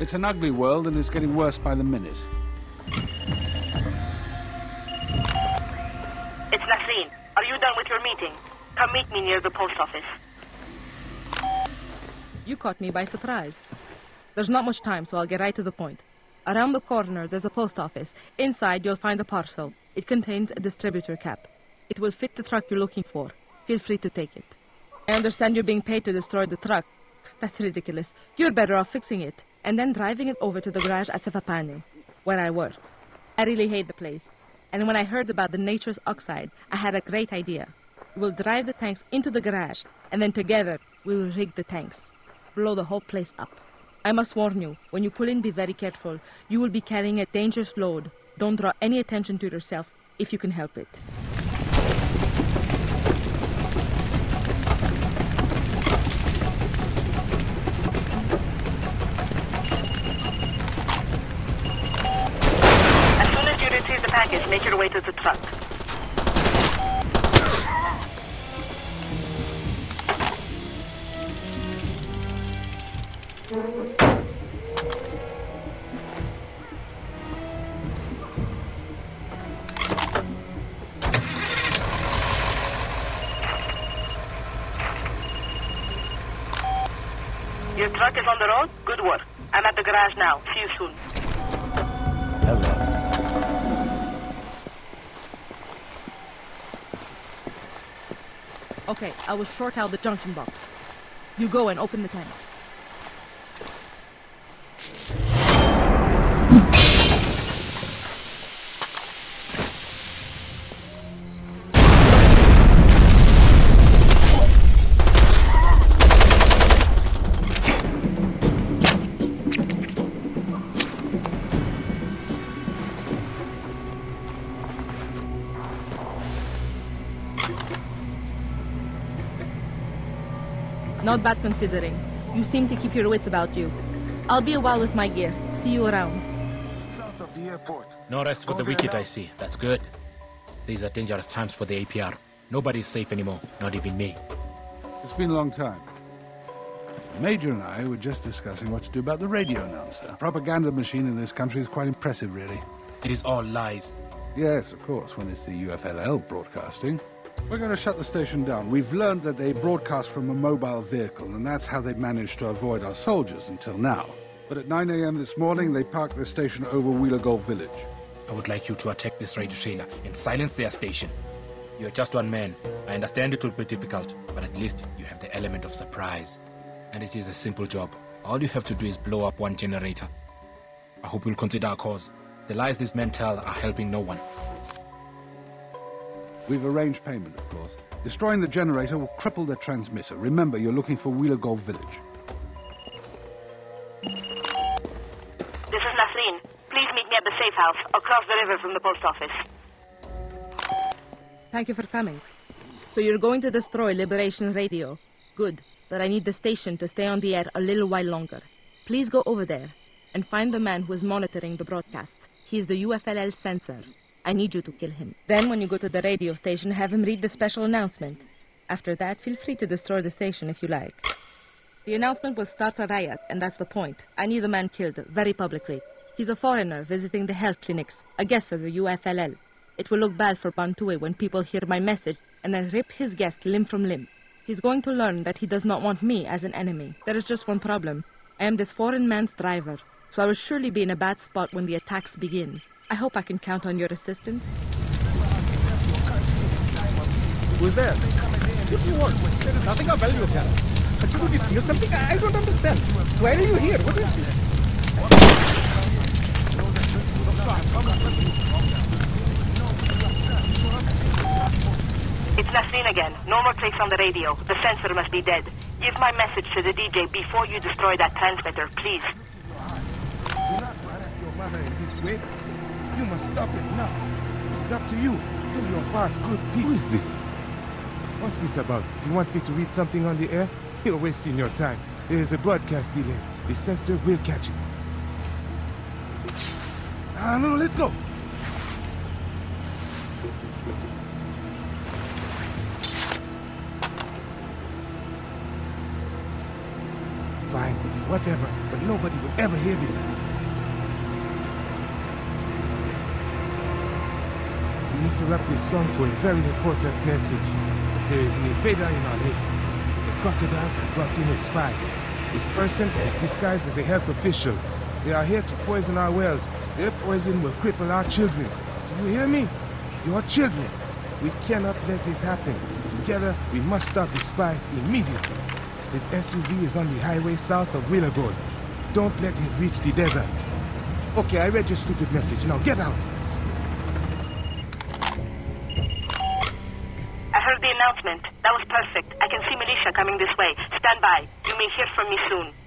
S21: It's an ugly world and it's getting worse by the minute.
S29: It's Nasreen, are you done with your meeting? Come meet me near the post office.
S28: You caught me by surprise. There's not much time, so I'll get right to the point. Around the corner, there's a post office. Inside, you'll find a parcel. It contains a distributor cap. It will fit the truck you're looking for. Feel free to take it. I understand you're being paid to destroy the truck. That's ridiculous. You're better off fixing it and then driving it over to the garage at Cefapani, where I work. I really hate the place. And when I heard about the nitrous oxide, I had a great idea. We'll drive the tanks into the garage, and then together we'll rig the tanks. Blow the whole place up. I must warn you, when you pull in, be very careful. You will be carrying a dangerous load. Don't draw any attention to yourself if you can help it.
S29: As soon as you receive the package, make your way to the truck. Your truck is er on the road? Good work. I'm at the garage now. See you soon.
S28: Okay, I will short out the junction box. You go and open the tanks. Not bad considering. You seem to keep your wits about you. I'll be a while with my gear. See you around.
S30: South of the airport.
S31: No rest for the wicked, I see. That's good. These are dangerous times for the APR. Nobody's safe anymore, not even me.
S21: It's been a long time. Major and I were just discussing what to do about the radio announcer. The Propaganda machine in this country is quite impressive, really.
S31: It is all lies.
S21: Yes, of course, when it's the UFLL broadcasting. We're going to shut the station down. We've learned that they broadcast from a mobile vehicle, and that's how they managed to avoid our soldiers until now. But at 9 a.m. this morning, they parked their station over Wheeler Gulf Village.
S31: I would like you to attack this radio trailer and silence their station. You're just one man. I understand it will be difficult, but at least you have the element of surprise. And it is a simple job. All you have to do is blow up one generator. I hope you'll consider our cause. The lies these men tell are helping no one.
S21: We've arranged payment, of course. Destroying the generator will cripple the transmitter. Remember, you're looking for Wheeler Gulf Village.
S29: This is Nasreen. Please meet me at the safe house across the river from the post office.
S28: Thank you for coming. So you're going to destroy Liberation Radio. Good, but I need the station to stay on the air a little while longer. Please go over there and find the man who is monitoring the broadcasts. He is the UFLL censor. I need you to kill him. Then, when you go to the radio station, have him read the special announcement. After that, feel free to destroy the station if you like. The announcement will start a riot, and that's the point. I need the man killed, very publicly. He's a foreigner visiting the health clinics, a guest of the UFLL. It will look bad for Mbantuwe when people hear my message and then rip his guest limb from limb. He's going to learn that he does not want me as an enemy. There is just one problem. I am this foreign man's driver, so I will surely be in a bad spot when the attacks begin. I hope I can count on your assistance.
S3: Who's there? What do you want? There is nothing of value here. But you would steal something? I don't understand. Why are you here? What is this?
S29: It's Nasreen again. No more clicks on the radio. The sensor must be dead. Give my message to the DJ before you destroy that transmitter, please.
S10: You must stop it now. It's up to you. Do your part, good people. Who is this? What's this about? You want me to read something on the air? You're wasting your time. There is a broadcast delay. The censor will catch it. Ah, no, let go. Fine, whatever, but nobody will ever hear this.
S13: Interrupt this song for a very important message. There is an invader in our midst. The crocodiles have brought in a spy. This person is disguised as a health official. They are here to poison our wells. Their poison will cripple our children. Do you hear me? Your children. We cannot let this happen. Together, we must stop the spy immediately. His SUV is on the highway south of Willagold. Don't let it reach the desert. Okay, I read your stupid message. Now get out.
S29: That was perfect. I can see militia coming this way. Stand by. You may hear from me soon.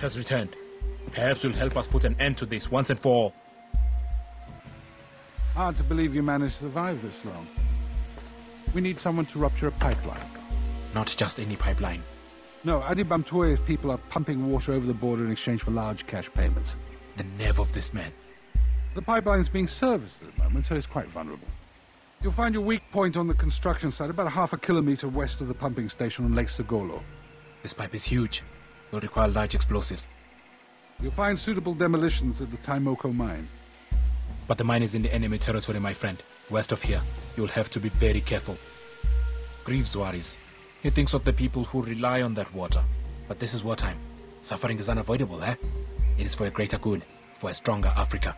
S31: Has returned. Perhaps you'll help us put an end to this once and for all.
S21: Hard to believe you managed to survive this long. We need someone to rupture a pipeline.
S31: Not just any pipeline.
S21: No, Addi Mbantuwe's people are pumping water over the border in exchange for large cash payments.
S31: The nerve of this man.
S21: The pipeline's being serviced at the moment, so it's quite vulnerable. You'll find your weak point on the construction site, about a half a kilometer west of the pumping station on Lake Sagolo.
S31: This pipe is huge. Will require large explosives.
S21: You'll find suitable demolitions at the Taimoko mine.
S31: But the mine is in the enemy territory, my friend. West of here. You'll have to be very careful. Greaves worries. He thinks of the people who rely on that water. But this is wartime. Suffering is unavoidable, eh? It is for a greater good, for a stronger Africa.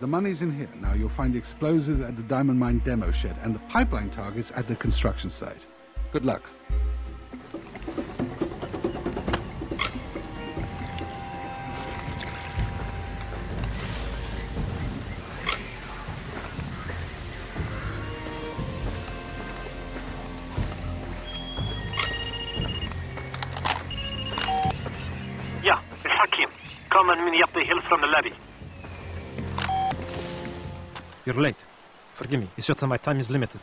S21: The money's in here. Now you'll find the explosives at the diamond mine demo shed and the pipeline targets at the construction site. Good luck.
S16: Forgive me. It's just that my time is limited.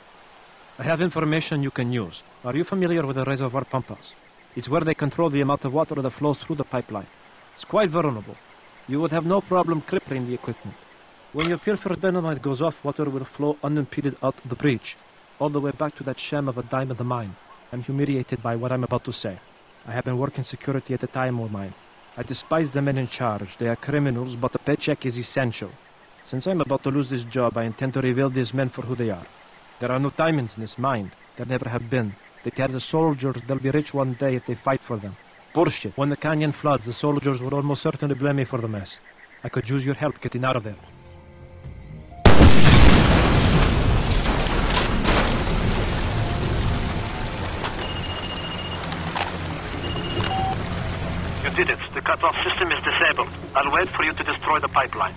S16: I have information you can use. Are you familiar with the reservoir pumphouse? It's where they control the amount of water that flows through the pipeline. It's quite vulnerable. You would have no problem crippling the equipment. When your pilfer dynamite goes off, water will flow unimpeded out the breach, all the way back to that sham of a diamond mine. I'm humiliated by what I'm about to say. I have been working security at the Taimo mine. I despise the men in charge. They are criminals, but a paycheck is essential. Since I'm about to lose this job, I intend to reveal these men for who they are. There are no diamonds in this mine. There never have been. They tell the soldiers they'll be rich one day if they fight for them. Bullshit. When the canyon floods, the soldiers will almost certainly blame me for the mess. I could use your help getting out of there.
S11: You did it. The cutoff system is disabled. I'll wait for you to destroy the pipeline.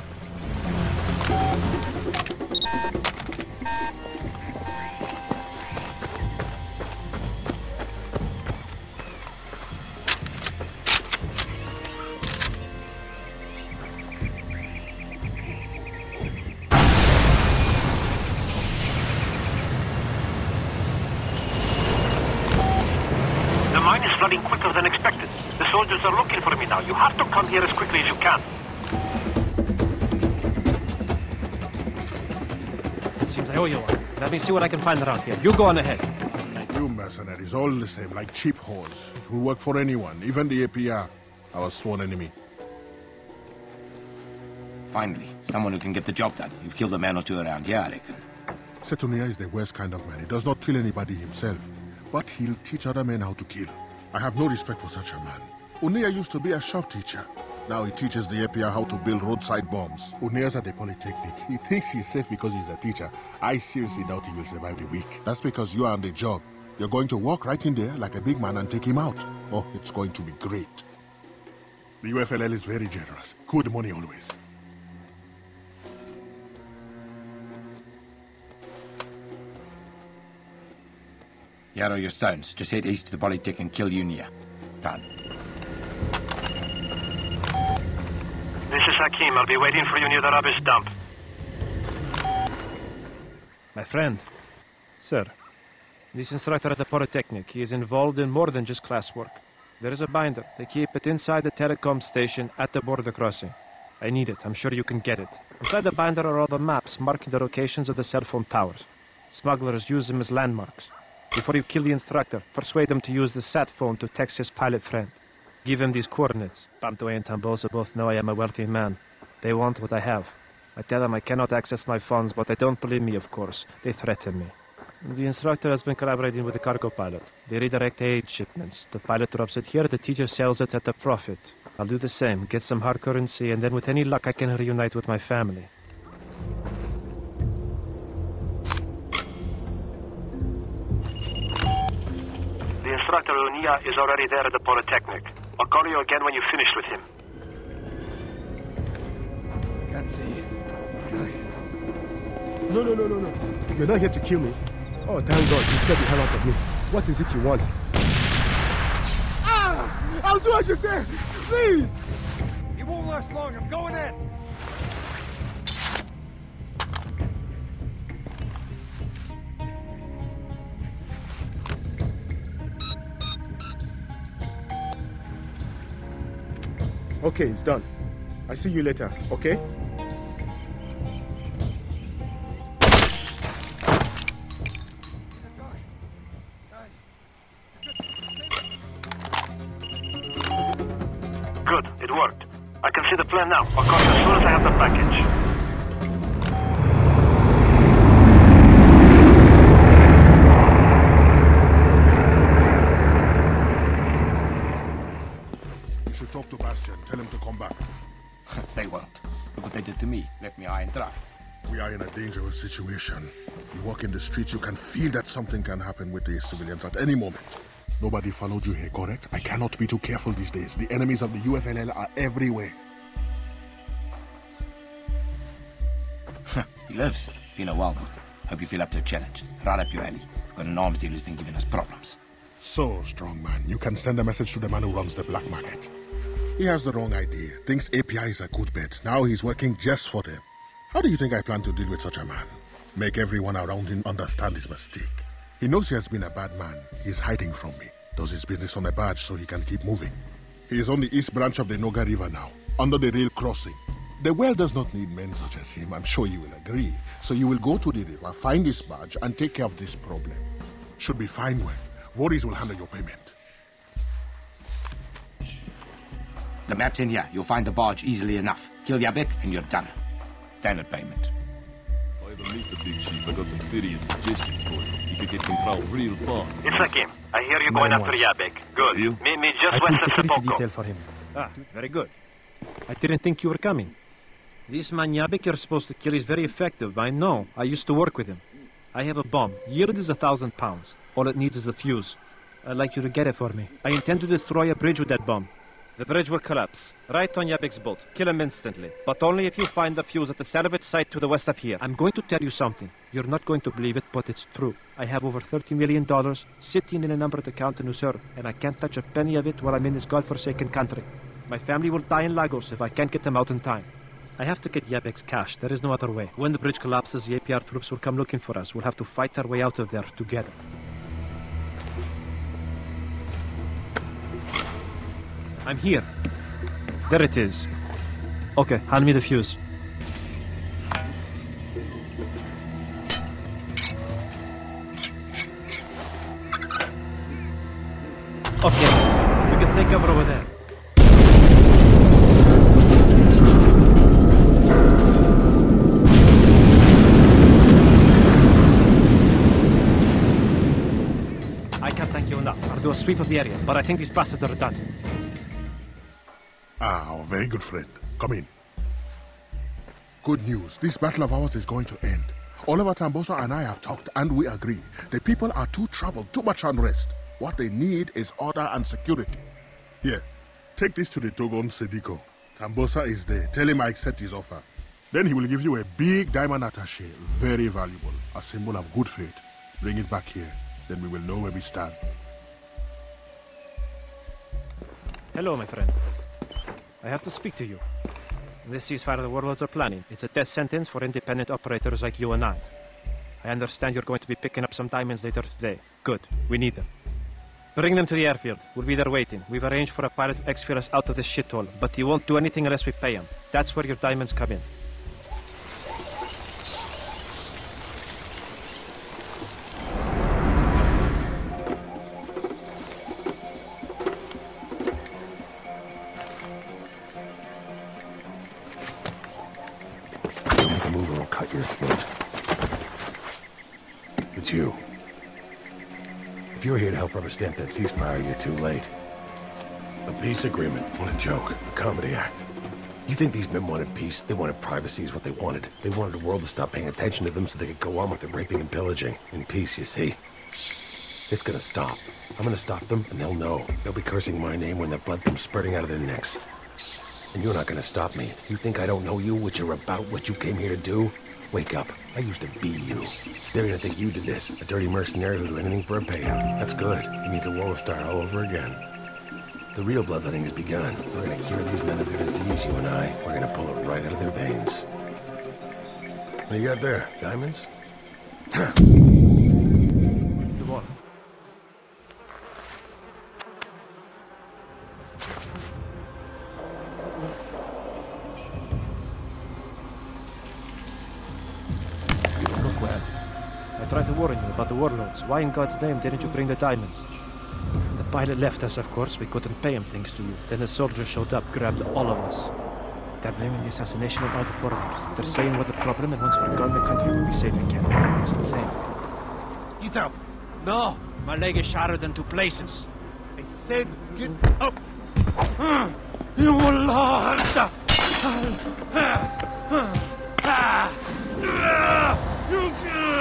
S11: Quickly as you can.
S16: It seems I owe you one. Let me see what I can find around here. You go on ahead.
S30: You mercenaries, all the same, like cheap whores. You will work for anyone, even the APR, our sworn enemy.
S20: Finally, someone who can get the job done. You've killed a man or two around here, I reckon.
S30: Setunia is the worst kind of man. He does not kill anybody himself, but he'll teach other men how to kill. I have no respect for such a man. Unia used to be a shop teacher. Now he teaches the APR how to build roadside bombs. Unia's at the Polytechnic. He thinks he's safe because he's a teacher. I seriously doubt he will survive the week. That's because you are on the job. You're going to walk right in there like a big man and take him out. Oh, it's going to be great. The UFLL is very generous. Good money always.
S20: Here are your stones. Just head east to the Polytech and kill Unia. Done.
S11: Is Hakim. I'll be waiting for you near the rubbish dump.
S16: My friend. Sir. This instructor at the Polytechnic, he is involved in more than just classwork. There is a binder. They keep it inside the telecom station at the border crossing. I need it. I'm sure you can get it. Inside the binder are all the maps marking the locations of the cell phone towers. Smugglers use them as landmarks. Before you kill the instructor, persuade him to use the sat phone to text his pilot friend. Give him these coordinates. Mbantuwe and Tambossa both know I am a wealthy man. They want what I have. I tell them I cannot access my funds, but they don't believe me, of course. They threaten me. The instructor has been collaborating with the cargo pilot. They redirect aid shipments. The pilot drops it here, the teacher sells it at a profit. I'll do the same, get some hard currency, and then with any luck I can reunite with my family.
S11: The instructor Unia is already there at the Polytechnic. I'll call you again when you've finished with him.
S10: Can't see.
S13: No, no, no, no, no. You're not here to kill me. Oh, thank God, you scared the hell out of me. What is it you want? Ah! I'll do as you say! Please!
S3: It won't last long. I'm going in.
S13: Okay, it's done. I see you later, okay?
S30: Feel that something can happen with the civilians at any moment. Nobody followed you here, correct? I cannot be too careful these days. The enemies of the UFLL are everywhere.
S20: he lives. Been a while. Hope you feel up to the challenge. Right up your alley. Got an arms deal who's been giving us problems.
S30: So, strong man, you can send a message to the man who runs the black market. He has the wrong idea. Thinks API is a good bet. Now he's working just for them. How do you think I plan to deal with such a man? Make everyone around him understand his mistake. He knows he has been a bad man. He's hiding from me. Does his business on a barge so he can keep moving. He is on the east branch of the Noga River now, under the rail crossing. The well does not need men such as him, I'm sure you will agree. So you will go to the river, find this barge, and take care of this problem. Should be fine work. Voorhees will handle your payment.
S20: The map's in here. You'll find the barge easily enough. Kill Yabek and you're done. Standard payment.
S22: If I ever meet the big chief, I got some serious suggestions for you. You could get control real fast.
S11: It's Hakim. I hear you going after Yabek. Good.
S22: You?
S11: Meet me just
S16: I put
S11: west of
S16: security
S11: Sepoko.
S16: detail for him. Ah, very good. I didn't think you were coming. This man Yabek you're supposed to kill is very effective. I know. I used to work with him. I have a bomb. Yield is a thousand pounds. All it needs is a fuse. I'd like you to get it for me. I intend to destroy a bridge with that bomb. The bridge will collapse. Right on Yabek's boat. Kill him instantly. But only if you find the fuse at the salvage site to the west of here. I'm going to tell you something. You're not going to believe it, but it's true. I have over $30 million sitting in a numbered account in Usur, and I can't touch a penny of it while I'm in this godforsaken country. My family will die in Lagos if I can't get them out in time. I have to get Yabek's cash. There is no other way. When the bridge collapses, the APR troops will come looking for us. We'll have to fight our way out of there together. I'm here. There it is. Okay, hand me the fuse. Okay, we can take cover over there. I can't thank you enough. I'll do a sweep of the area, but I think these bastards are done.
S30: Ah, our very good friend. Come in. Good news. This battle of ours is going to end. Oliver Tambossa and I have talked and we agree. The people are too troubled, too much unrest. What they need is order and security. Here, take this to the Togon Sediko. Tambossa is there. Tell him I accept his offer. Then he will give you a big diamond attache, very valuable, a symbol of good faith. Bring it back here. Then we will know where we stand.
S16: Hello, my friend. I have to speak to you. This ceasefire the warlords are planning. It's a death sentence for independent operators like you and I. I understand you're going to be picking up some diamonds later today. Good. We need them. Bring them to the airfield. We'll be there waiting. We've arranged for a pilot to exfil us out of this shithole, but he won't do anything unless we pay him. That's where your diamonds come in.
S5: It's you. If you're here to help rubber stamp that ceasefire, you're too late. A peace agreement. What a joke. A comedy act. You think these men wanted peace? They wanted privacy is what they wanted. They wanted the world to stop paying attention to them so they could go on with their raping and pillaging. In peace, you see. It's gonna stop. I'm gonna stop them, and they'll know. They'll be cursing my name when that blood comes spurting out of their necks. And you're not gonna stop me. You think I don't know you, what you're about, what you came here to do? Wake up. I used to be you. They're gonna think you did this, a dirty mercenary who'd do anything for a payout. That's good. It means the war start all over again. The real bloodletting has begun. We're gonna cure these men of their disease, you and I. We're gonna pull it right out of their veins. What do you got there? Diamonds?
S16: About the warlords. Why in God's name didn't you bring the diamonds? The pilot left us, of course. We couldn't pay him thanks to you. Then the soldiers showed up, grabbed all of us. They're blaming the assassination on all the foreigners. They're saying we're the problem, and once we're gone, the country will be safe again. It's insane.
S32: Get up! No! My leg is shattered into places.
S30: I said get up! Hmm.
S32: You Lord!
S25: Reed's here.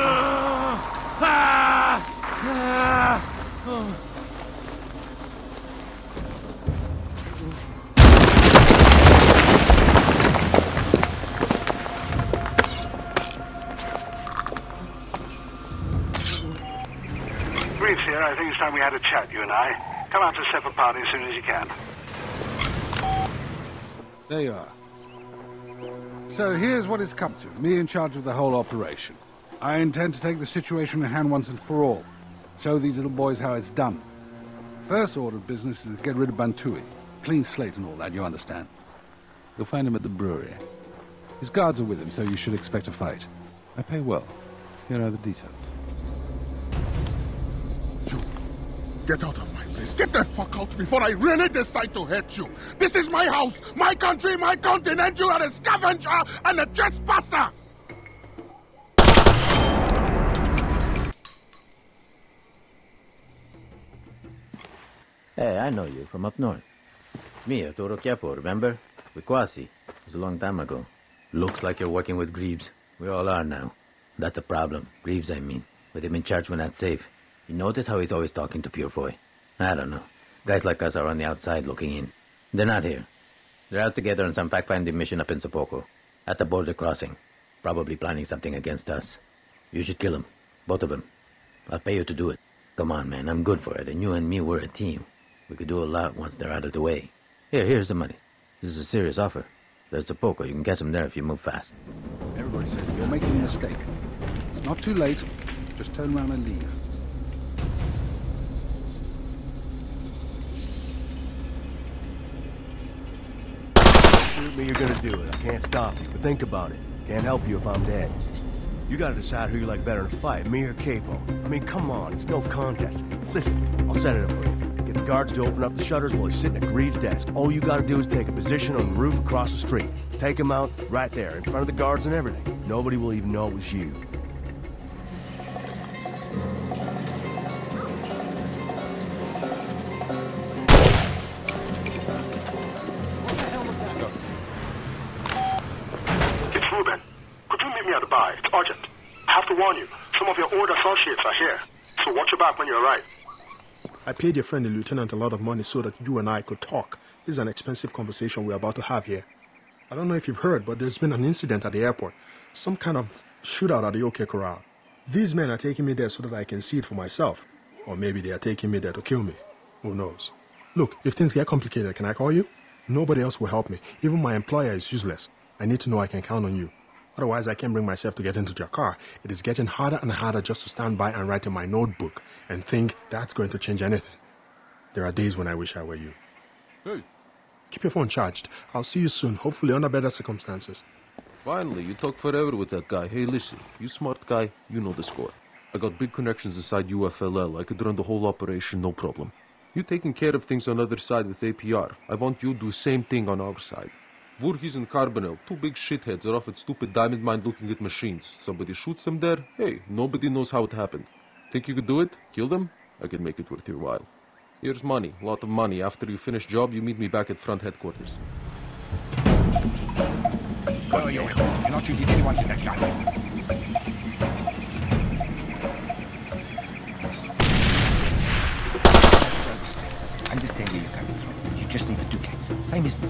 S25: I think it's time we had a chat, you and I. Come out to separate party as soon as you can.
S21: There you are. So here's what it's come to. Me in charge of the whole operation. I intend to take the situation in hand once and for all. Show these little boys how it's done. First order of business is to get rid of Mbantuwe. Clean slate and all that, you understand. You'll find him at the brewery. His guards are with him, so you should expect a fight. I pay well. Here are the details.
S30: Get out of my place. Get the fuck out before I really decide to hurt you. This is my house, my country, my continent. You are a scavenger and a trespasser.
S6: Hey, I know you from up north. Me, Arturo Quiapo, remember? With Kouassi. It was a long time ago. Looks like you're working with Greaves. We all are now. That's a problem. Greaves, I mean. With him in charge, we're not safe. You notice how he's always talking to Purefoy? I don't know. Guys like us are on the outside looking in. They're not here. They're out together on some fact-finding mission up in Sapoko. At the border crossing. Probably planning something against us. You should kill them. Both of them. I'll pay you to do it. Come on, man. I'm good for it. And you and me, we're a team. We could do a lot once they're out of the way. Here, here's the money. This is a serious offer. There's Sapoko. You can catch them there if you move fast.
S21: Everybody says you're making a mistake. It's not too late. Just turn around and leave.
S23: Shoot me, you're gonna do it. I can't stop you, but think about it. Can't help you if I'm dead. You gotta decide who you like better in a fight, me or Capo. I mean, come on, it's no contest. Listen, I'll set it up for you. Get the guards to open up the shutters while he's sitting at Greaves' desk. All you gotta do is take a position on the roof across the street. Take him out right there, in front of the guards and everything. Nobody will even know it was you.
S25: It's Reuben. Could you meet me at the bar? I have to warn you. Some of your old associates are here. So watch your back when you arrive.
S8: I paid your friend the lieutenant a lot of money so that you and I could talk. This is an expensive conversation we're about to have here. I don't know if you've heard, but there's been an incident at the airport. Some kind of shootout at the OK Corral. These men are taking me there so that I can see it for myself. Or maybe they are taking me there to kill me. Who knows? Look, if things get complicated, can I call you? Nobody else will help me. Even my employer is useless. I need to know I can count on you. Otherwise, I can't bring myself to get into your car. It is getting harder and harder just to stand by and write in my notebook and think that's going to change anything. There are days when I wish I were you.
S22: Hey,
S8: Keep your phone charged. I'll see you soon, hopefully under better circumstances.
S22: finally, you talk forever with that guy. Hey, listen, you smart guy, you know the score. I got big connections inside UFLL. I could run the whole operation, no problem. You taking care of things on other side with APR. I want you to do same thing on our side. Voorhees and Carbonell, two big shitheads are off at stupid diamond mine looking at machines. Somebody shoots them there, hey, nobody knows how it happened. Think you could do it? Kill them? I can make it worth your while. Here's money, A lot of money. After you finish job, you meet me back at front headquarters.
S20: Go, you You're not shooting anyone in that gun. Understand where you're coming from. You just need ducats. Same as me.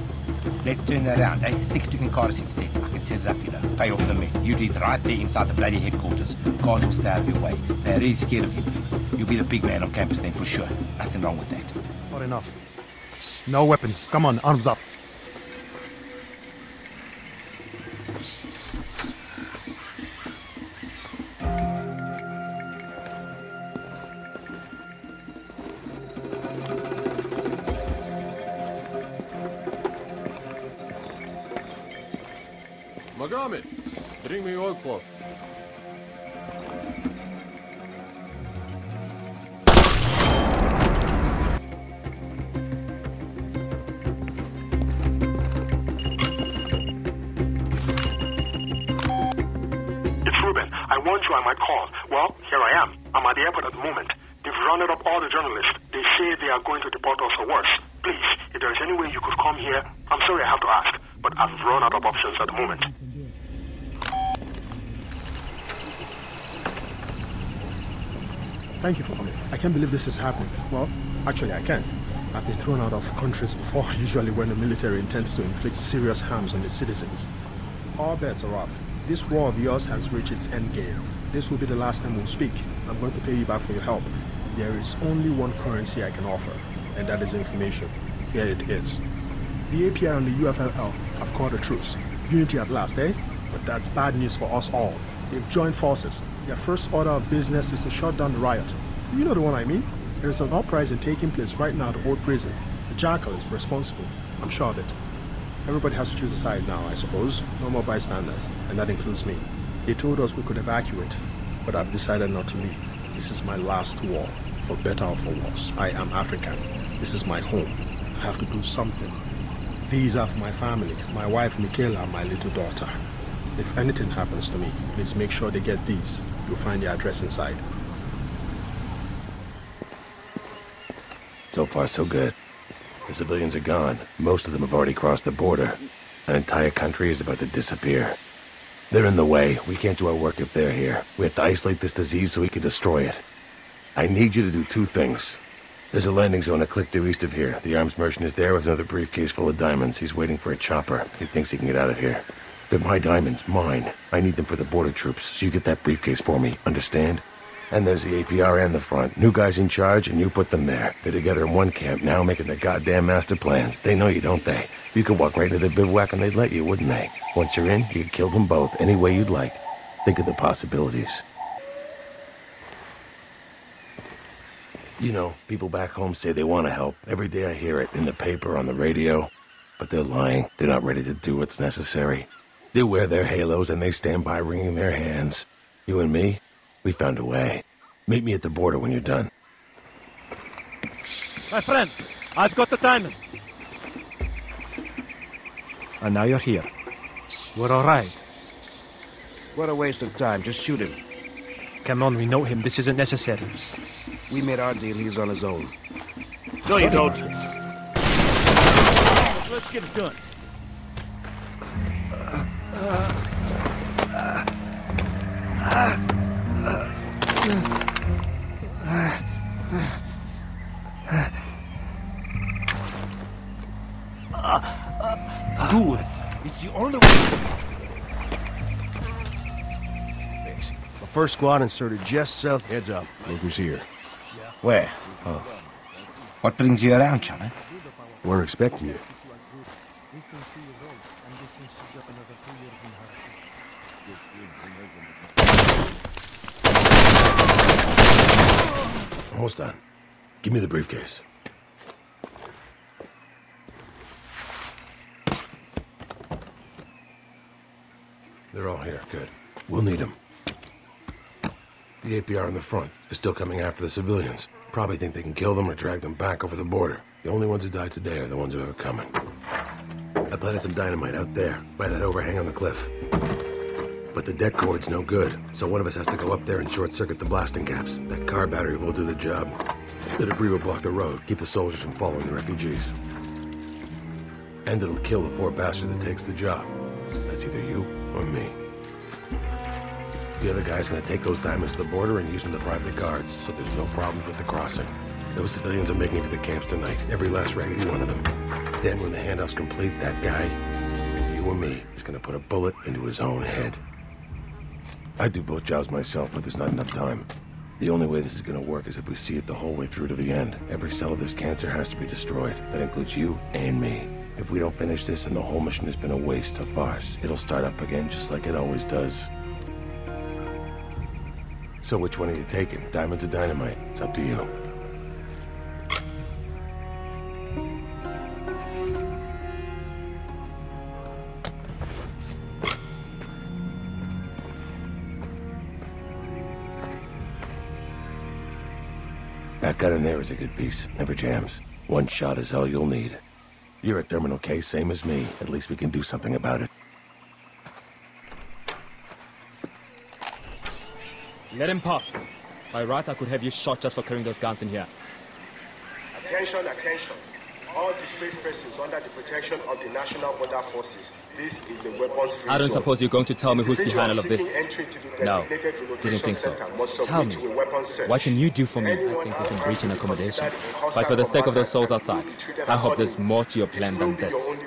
S20: Let's turn it around, eh? Stick it to Kinkaris instead. I can set it up, you know. Pay off the men. You lead right there inside the bloody headquarters. Guards will stay out of your way. They're really scared of you. You'll be the big man on campus then for sure. Nothing wrong with that.
S3: Not enough. No weapons. Come on, arms up.
S11: It's Reuben. I want you on my call. Well, here I am. I'm at the airport at the moment. They've rounded up all the journalists. They say they are going to deport us or worse. Please, if there is any way you could come here, I'm sorry I have to ask, but I've run out of options at the moment.
S8: Thank you for coming. I can't believe this is happening. Well, actually, I can. I've been thrown out of countries before, usually when the military intends to inflict serious harms on its citizens. All bets are off. This war of yours has reached its end game. This will be the last time we'll speak. I'm going to pay you back for your help. There is only one currency I can offer, and that is information. Here it is. The APR and the UFLL have called a truce. Unity at last, eh? But that's bad news for us all. They've joined forces. Their first order of business is to shut down the riot. You know the one I mean? There's an uprising taking place right now at the old prison. The Jackal is responsible. I'm sure of it. Everybody has to choose a side now, I suppose. No more bystanders, and that includes me. They told us we could evacuate, but I've decided not to leave. This is my last war, for better or for worse. I am African. This is my home. I have to do something. These are for my family, my wife Michaela, and my little daughter. If anything happens to me, please make sure they get these. You'll find the address inside.
S5: So far, so good. The civilians are gone. Most of them have already crossed the border. An entire country is about to disappear. They're in the way. We can't do our work if they're here. We have to isolate this disease so we can destroy it. I need you to do two things. There's a landing zone a click due east of here. The arms merchant is there with another briefcase full of diamonds. He's waiting for a chopper. He thinks he can get out of here. They're my diamonds, mine. I need them for the border troops, so you get that briefcase for me, understand? And there's the APR and the front. New guys in charge, and you put them there. They're together in one camp now, making their goddamn master plans. They know you, don't they? You could walk right into their bivouac and they'd let you, wouldn't they? Once you're in, you could kill them both any way you'd like. Think of the possibilities. You know, people back home say they want to help. Every day I hear it in the paper, on the radio. But they're lying. They're not ready to do what's necessary. They wear their halos and they stand by wringing their hands. You and me, we found a way. Meet me at the border when you're done.
S16: My friend, I've got the diamond. And now you're here. We're all right.
S7: What a waste of time. Just shoot him.
S16: Come on, we know him. This isn't necessary.
S7: We made our deal. He's on his own.
S16: No, you don't.
S3: Let's get it done.
S23: First squad inserted just south. Heads up. Who's here.
S20: Where? Oh. What brings you around, Chana?
S5: Eh? We're expecting you. Almost done. Give me the briefcase. They're all here. Good. We'll need them. The APR in the front is still coming after the civilians. Probably think they can kill them or drag them back over the border. The only ones who died today are the ones who it coming. I planted some dynamite out there, by that overhang on the cliff. But the det cord's no good, so one of us has to go up there and short-circuit the blasting caps. That car battery will do the job. The debris will block the road, keep the soldiers from following the refugees. And it'll kill the poor bastard that takes the job. That's either you or me. The other guy's gonna take those diamonds to the border and use them to bribe the guards, so there's no problems with the crossing. Those civilians are making it to the camps tonight, every last raggedy one of them. Then when the handoff's complete, that guy, you or me, is gonna put a bullet into his own head. I'd do both jobs myself, but there's not enough time. The only way this is gonna work is if we see it the whole way through to the end. Every cell of this cancer has to be destroyed. That includes you and me. If we don't finish this and the whole mission has been a waste, a farce, it'll start up again just like it always does. So which one are you taking? Diamonds or dynamite? It's up to you. That gun in there is a good piece. Never jams. One shot is all you'll need. You're a terminal case, same as me. At least we can do something about it.
S33: Let him pass. By right, I could have you shot just for carrying those guns in here.
S34: Attention, attention. All displaced persons under the protection of the National Border Forces. This is the weapons free
S33: I don't suppose you're going to tell me who's behind all of this.
S34: entry to the
S33: No, didn't think so. Tell me,
S34: submit to a weapons search.
S33: what can you do for me? I think we can reach an accommodation. But for the sake of those souls outside,
S34: will be treated
S33: I hope there's more to your plan than
S34: This